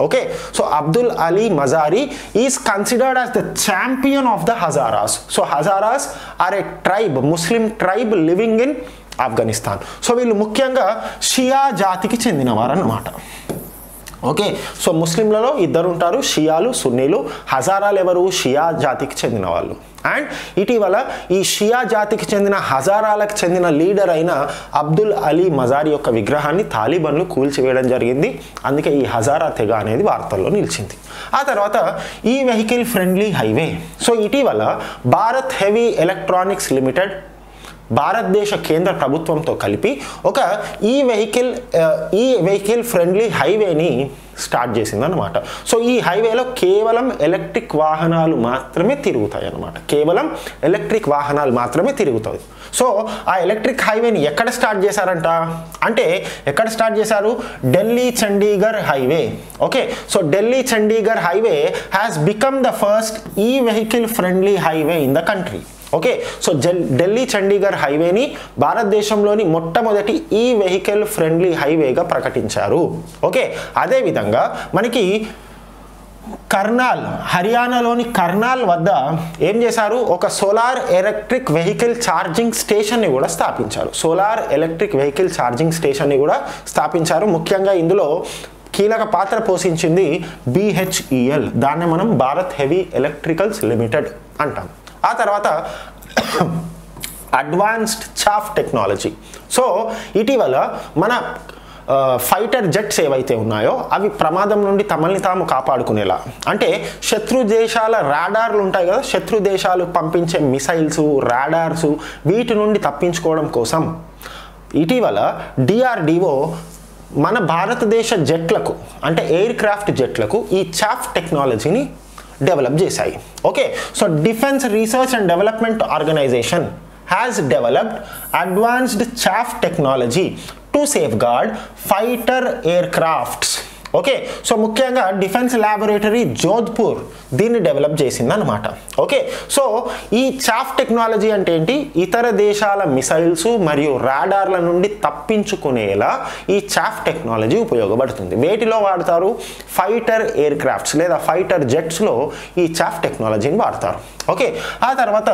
Okay so Abdul Ali Mazari is considered as the champion of the Hazaras so Hazaras are a tribe Muslim tribe living in Afghanistan so వీళ్ళు ముఖ్యంగా షియా జాతికి చెందినవారు అన్నమాట ఓకే? సో ముస్లింలలో ఇద్దరు ఉంటారు షియాలు సున్నీలు. హజారాలు ఎవరు? షియా జాతికి చెందిన వాళ్ళు. అండ్ ఇటీవల ఈ షియా జాతికి చెందిన హజారాలకు చెందిన లీడర్ అయిన అబ్దుల్ అలీ మజారి యొక్క విగ్రహాన్ని తాలిబన్లు కూల్చివేయడం జరిగింది. అందుకే ఈ హజారా తెగ అనేది వార్తల్లో నిలిచింది. ఆ తర్వాత E vehicle friendly highway. So ఇటీవల భారత్ హెవీ ఎలక్ట్రానిక్స్ లిమిటెడ్ భారతదేశ కేంద్ర ప్రభుత్వంతో కలిపి ఒక e vehicle e vehicle friendly హైవేని start చేసిందనమాట సో ఈ హైవేలో కేవలం ఎలక్ట్రిక్ వాహనాలు మాత్రమే తిరుగుతాయి అన్నమాట కేవలం ఎలక్ట్రిక్ వాహనాలు మాత్రమే తిరుగుతాయి. సో ఆ ఎలక్ట్రిక్ హైవేని ఎక్కడ స్టార్ట్ చేశారంట? అంటే ఎక్కడ స్టార్ట్ చేశారు? Delhi Chandigarh highway. Okay? So Delhi Chandigarh highway has become the first e vehicle friendly highway in the country. Okay so Jal Delhi Chandigarh హైవేని భారతదేశంలోని మొట్టమొదటి ఈ వెహికల్ ఫ్రెండ్లీ హైవేగా ప్రకటించారు. ఓకే అదేవిధంగా మనకి కర్నాల్ హర్యానాలోని కర్నాల్ వద్ద ఏం చేశారు? ఒక సోలార్ ఎలక్ట్రిక్ వెహికల్ ఛార్జింగ్ స్టేషన్ని కూడా స్థాపించారు. సోలార్ ఎలక్ట్రిక్ వెహికల్ ఛార్జింగ్ స్టేషన్ని కూడా స్థాపించారు. ముఖ్యంగా ఇందులో కీలక పాత్ర పోషించింది బిహెచ్ఈఎల్ దాన్ని మనం భారత్ హెవీ ఎలక్ట్రికల్స్ లిమిటెడ్ అంటాం. ఆ తర్వాత అడ్వాన్స్డ్ చాఫ్ టెక్నాలజీ. సో ఇటీవల మన ఫైటర్ జెట్స్ ఏవైతే ఉన్నాయో అవి ప్రమాదం నుండి తమల్ని తాము కాపాడుకునేలా. అంటే శత్రు దేశాల రాడార్లు ఉంటాయి కదా శత్రు దేశాలు పంపించే మిసైల్స్ రాడార్స్ వీటి నుండి తప్పించుకోవడం కోసం ఇటీవల డిఆర్డిఓ మన భారతదేశ జెట్లకు అంటే ఎయిర్ క్రాఫ్ట్ జెట్లకు ఈ చాఫ్ టెక్నాలజీని డెవలప్ చేశాయి okay so defence research and development organisation has developed advanced chaff technology to safeguard fighter aircrafts okay. So ముఖ్యంగా డిఫెన్స్ ల్యాబొరేటరీ జోధ్పూర్ దీన్ని డెవలప్ చేసింది అనమాట ఓకే. సో ఈ చాఫ్ టెక్నాలజీ అంటే ఏంటి? ఇతర దేశాల మిసైల్స్ మరియు రాడార్ల నుండి తప్పించుకునేలా ఈ చాఫ్ టెక్నాలజీ ఉపయోగపడుతుంది. వేటిలో వాడతారు? ఫైటర్ ఎయిర్ క్రాఫ్ట్స్ లేదా ఫైటర్ జెట్స్లో ఈ చాఫ్ టెక్నాలజీని వాడతారు. ఓకే. ఆ తర్వాత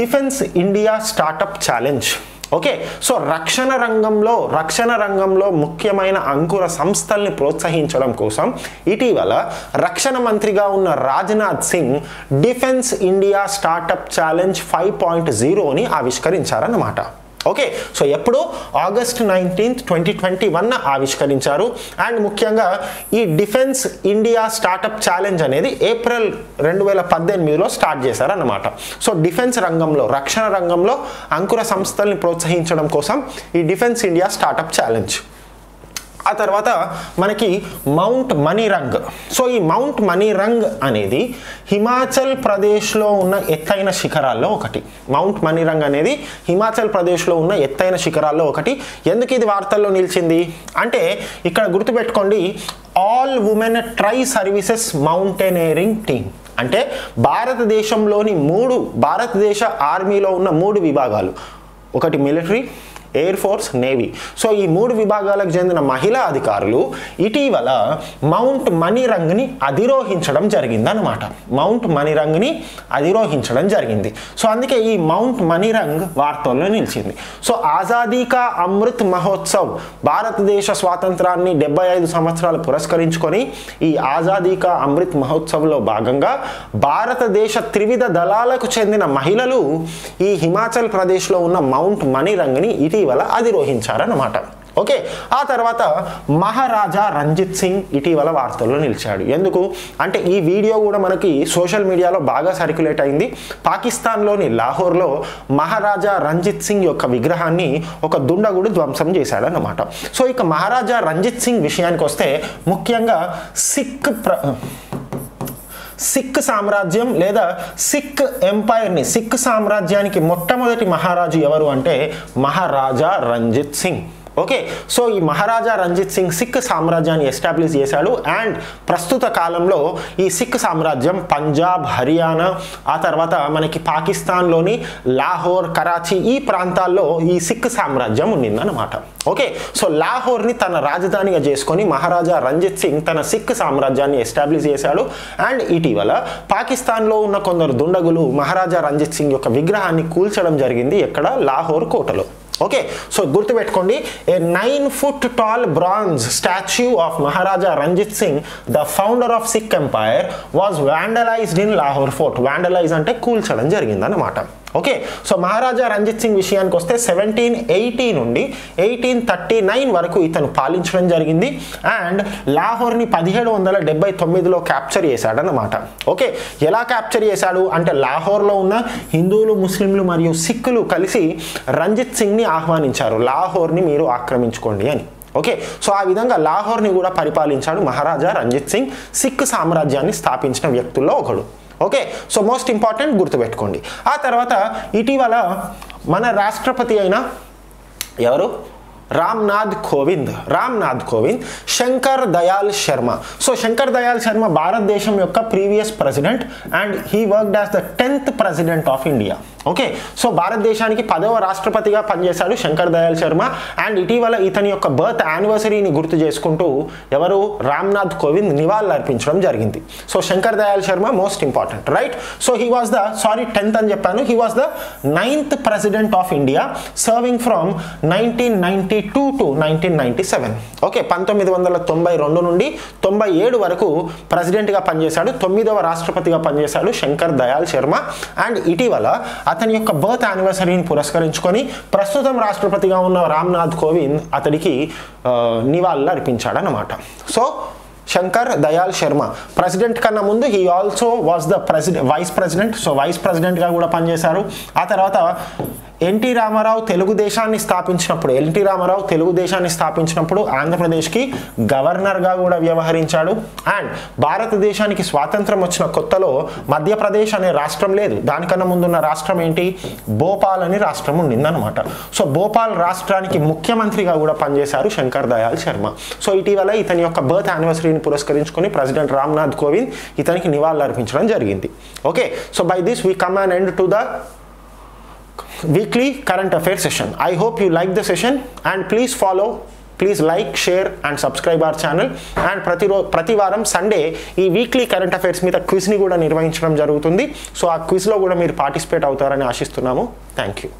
defence India startup challenge. Okay so రక్షణ రంగంలో రక్షణ రంగంలో ముఖ్యమైన అంకుర సంస్థల్ని ప్రోత్సహించడం కోసం ఇటీవల రక్షణ మంత్రిగా ఉన్న Rajnath Singh defence India startup challenge five point జీరోని ఆవిష్కరించారన్నమాట. ఓకే సో ఎప్పుడు August nineteenth twenty twenty one ఆవిష్కరించారు. అండ్ ముఖ్యంగా ఈ డిఫెన్స్ ఇండియా స్టార్టప్ ఛాలెంజ్ అనేది ఏప్రిల్ రెండు వేల పద్దెనిమిదిలో స్టార్ట్ చేశారన్నమాట. సో డిఫెన్స్ రంగంలో రక్షణ రంగంలో అంకుర సంస్థల్ని ప్రోత్సహించడం కోసం ఈ డిఫెన్స్ ఇండియా స్టార్టప్ ఛాలెంజ్. ఆ తర్వాత మనకి మౌంట్ మణిరంగ్. సో ఈ మౌంట్ మణిరంగ్ అనేది హిమాచల్ ప్రదేశ్లో ఉన్న ఎత్తైన శిఖరాల్లో ఒకటి. మౌంట్ మణిరంగ్ అనేది హిమాచల్ ప్రదేశ్లో ఉన్న ఎత్తైన శిఖరాల్లో ఒకటి. ఎందుకు ఇది వార్తల్లో నిలిచింది? అంటే ఇక్కడ గుర్తుపెట్టుకోండి all women tri services mountaineering team. అంటే భారతదేశంలోని మూడు భారతదేశ ఆర్మీలో ఉన్న మూడు విభాగాలు. ఒకటి military air force navy so ఈ మూడు విభాగాలకు చెందిన మహిళా అధికారులు ఇటీవల మౌంట్ మణిరంగ్ని అధిరోహించడం జరిగిందనమాట మౌంట్ మణిరంగ్ని అధిరోహించడం జరిగింది. సో అందుకే ఈ మౌంట్ మణిరంగ్ వార్తల్లో నిలిచింది. సో ఆజాదీకా అమృత్ మహోత్సవ్ భారతదేశ స్వాతంత్రాన్ని డెబ్బై ఐదు సంవత్సరాలు పురస్కరించుకొని ఈ ఆజాదీకా అమృత్ మహోత్సవ్లో భాగంగా భారతదేశ త్రివిధ దళాలకు చెందిన మహిళలు ఈ హిమాచల్ ప్రదేశ్లో ఉన్న మౌంట్ మణిరంగ్ని ఇటీవల అధిరోహించారన్నమాట. ఓకే? ఆ తర్వాత మహారాజా రంజిత్ సింగ్ ఇటీవల వార్తల్లో నిలిచాడు. ఎందుకు? అంటే ఈ వీడియో కూడా మనకి సోషల్ మీడియాలో బాగా సర్క్యులేట్ అయింది. పాకిస్తాన్లోని లాహోర్లో మహారాజా రంజిత్ సింగ్ యొక్క విగ్రహాన్ని ఒక దుండగుడు ధ్వంసం చేశాడన్నమాట. సో ఇక మహారాజా రంజిత్ సింగ్ విషయానికి వస్తే ముఖ్యంగా సిక్ ప్ర సిక్ సామ్రాజ్యం లేదా సిక్ ఎంపైర్ని సిక్ సామ్రాజ్యానికి మొట్టమొదటి మహారాజు ఎవరు అంటే మహారాజా రంజిత్ సింగ్. ఓకే సో ఈ మహారాజా రంజిత్ సింగ్ సిక్ సామ్రాజ్యాన్ని ఎస్టాబ్లిష్ చేశాడు. అండ్ ప్రస్తుత కాలంలో ఈ సిక్ సామ్రాజ్యం పంజాబ్ హర్యానా ఆ తర్వాత మనకి పాకిస్తాన్లోని లాహోర్ కరాచీ ఈ ప్రాంతాల్లో ఈ సిక్ సామ్రాజ్యం ఉండిందన్నమాట ఓకే సో లాహోర్ని తన రాజధానిగా చేసుకొని మహారాజా రంజిత్ సింగ్ తన సిక్ సామ్రాజ్యాన్ని ఎస్టాబ్లిష్ చేశాడు. అండ్ ఇటీవల పాకిస్తాన్లో ఉన్న కొందరు దుండగులు మహారాజా రంజిత్ సింగ్ యొక్క విగ్రహాన్ని కూల్చడం జరిగింది ఎక్కడ? లాహోర్ కోటలో. ఓకే సో గుర్తుపెట్టుకోండి a nine foot tall bronze statue of Maharaja Ranjit Singh the founder of Sikh empire was vandalised in Lahore fort vandalise అంటే కూల్చడం జరిగిందన్నమాట. ఓకే. సో మహారాజా రంజిత్ సింగ్ విషయానికి వస్తే సెవెంటీన్ ఎయిటీ నుండి ఎయిటీన్ థర్టీ నైన్ వరకు ఇతను పాలించడం జరిగింది. అండ్ లాహోర్ని పదిహేడు వందల డెబ్బై తొమ్మిదిలో క్యాప్చర్ చేశాడనమాట ఓకే. ఎలా క్యాప్చర్ చేశాడు? అంటే లాహోర్లో ఉన్న హిందువులు ముస్లింలు మరియు సిక్కులు కలిసి రంజిత్ సింగ్ని ఆహ్వానించారు. లాహోర్ని మీరు ఆక్రమించుకోండి అని. ఓకే. సో ఆ విధంగా లాహోర్ని కూడా పరిపాలించాడు మహారాజా రంజిత్ సింగ్ సిక్ సామ్రాజ్యాన్ని స్థాపించిన వ్యక్తుల్లో ఒకడు. ఓకే సో మోస్ట్ ఇంపార్టెంట్ గుర్తుపెట్టుకోండి. ఆ తర్వాత ఇటీవల మన రాష్ట్రపతి అయిన ఎవరు? రామ్నాథ్ కోవింద్. రామ్నాథ్ కోవింద్ శంకర్ దయాల్ శర్మ. సో శంకర్ దయాల్ శర్మ భారతదేశం యొక్క previous president and he worked as the tenth president of India. Okay so భారతదేశానికి పదవ రాష్ట్రపతిగా పనిచేశాడు శంకర్ దయాల్ శర్మ. అండ్ ఇటీవల ఇతని యొక్క బర్త్ యానివర్సరీని గుర్తు చేసుకుంటూ ఎవరు? రామ్నాథ్ కోవింద్ నివాళులు అర్పించడం జరిగింది. So Shankar Dayal Sharma most important right? So he was the sorry tenth అని చెప్పాను. He was the ninth president of India serving from nineteen ninety two to nineteen ninety seven okay పంతొమ్మిది వందల తొంభై రెండు నుండి తొంభై ఏడు వరకు ప్రెసిడెంట్గా పనిచేశాడు. తొమ్మిదవ రాష్ట్రపతిగా పనిచేశాడు శంకర్ దయాల్ శర్మ. అండ్ ఇటీవల అతని యొక్క బర్త్ యానివర్సరీని పురస్కరించుకొని ప్రస్తుతం రాష్ట్రపతిగా ఉన్న రామ్నాథ్ కోవింద్ అతడికి నివాళులు అర్పించాడనమాట సో శంకర్ దయాల్ శర్మ ప్రెసిడెంట్ కన్నా ముందు he also was the president vice president so vice ప్రెసిడెంట్గా కూడా పనిచేశారు. ఆ తర్వాత ఎన్టీ రామారావు తెలుగుదేశాన్ని స్థాపించినప్పుడు ఎన్టీ రామారావు తెలుగుదేశాన్ని స్థాపించినప్పుడు ఆంధ్రప్రదేశ్కి గవర్నర్గా కూడా వ్యవహరించాడు. అండ్ భారతదేశానికి స్వాతంత్రం వచ్చిన కొత్తలో మధ్యప్రదేశ్ అనే రాష్ట్రం లేదు. దానికన్నా ముందున్న రాష్ట్రం ఏంటి? భోపాల్ అని రాష్ట్రం ఉండిందనమాట సో భోపాల్ రాష్ట్రానికి ముఖ్యమంత్రిగా కూడా పనిచేశారు శంకర్ దయాల్ శర్మ. సో ఇటీవల ఇతని యొక్క బర్త్ యానివర్సరీని పురస్కరించుకొని ప్రెసిడెంట్ రామ్నాథ్ కోవింద్ ఇతనికి నివాళులు అర్పించడం జరిగింది. Okay. So by this we come and end to the weekly current affairs session. I hope you like the session and please follow please like share and subscribe our channel and ప్రతి ప్రతి వారం Sunday ఈ weekly current affairs మీద క్విజ్ని కూడా నిర్వహించడం జరుగుతుంది. So ఆ క్విజ్లో కూడా మీరు పార్టిసిపేట్ అవుతారని ఆశిస్తున్నాము. Thank you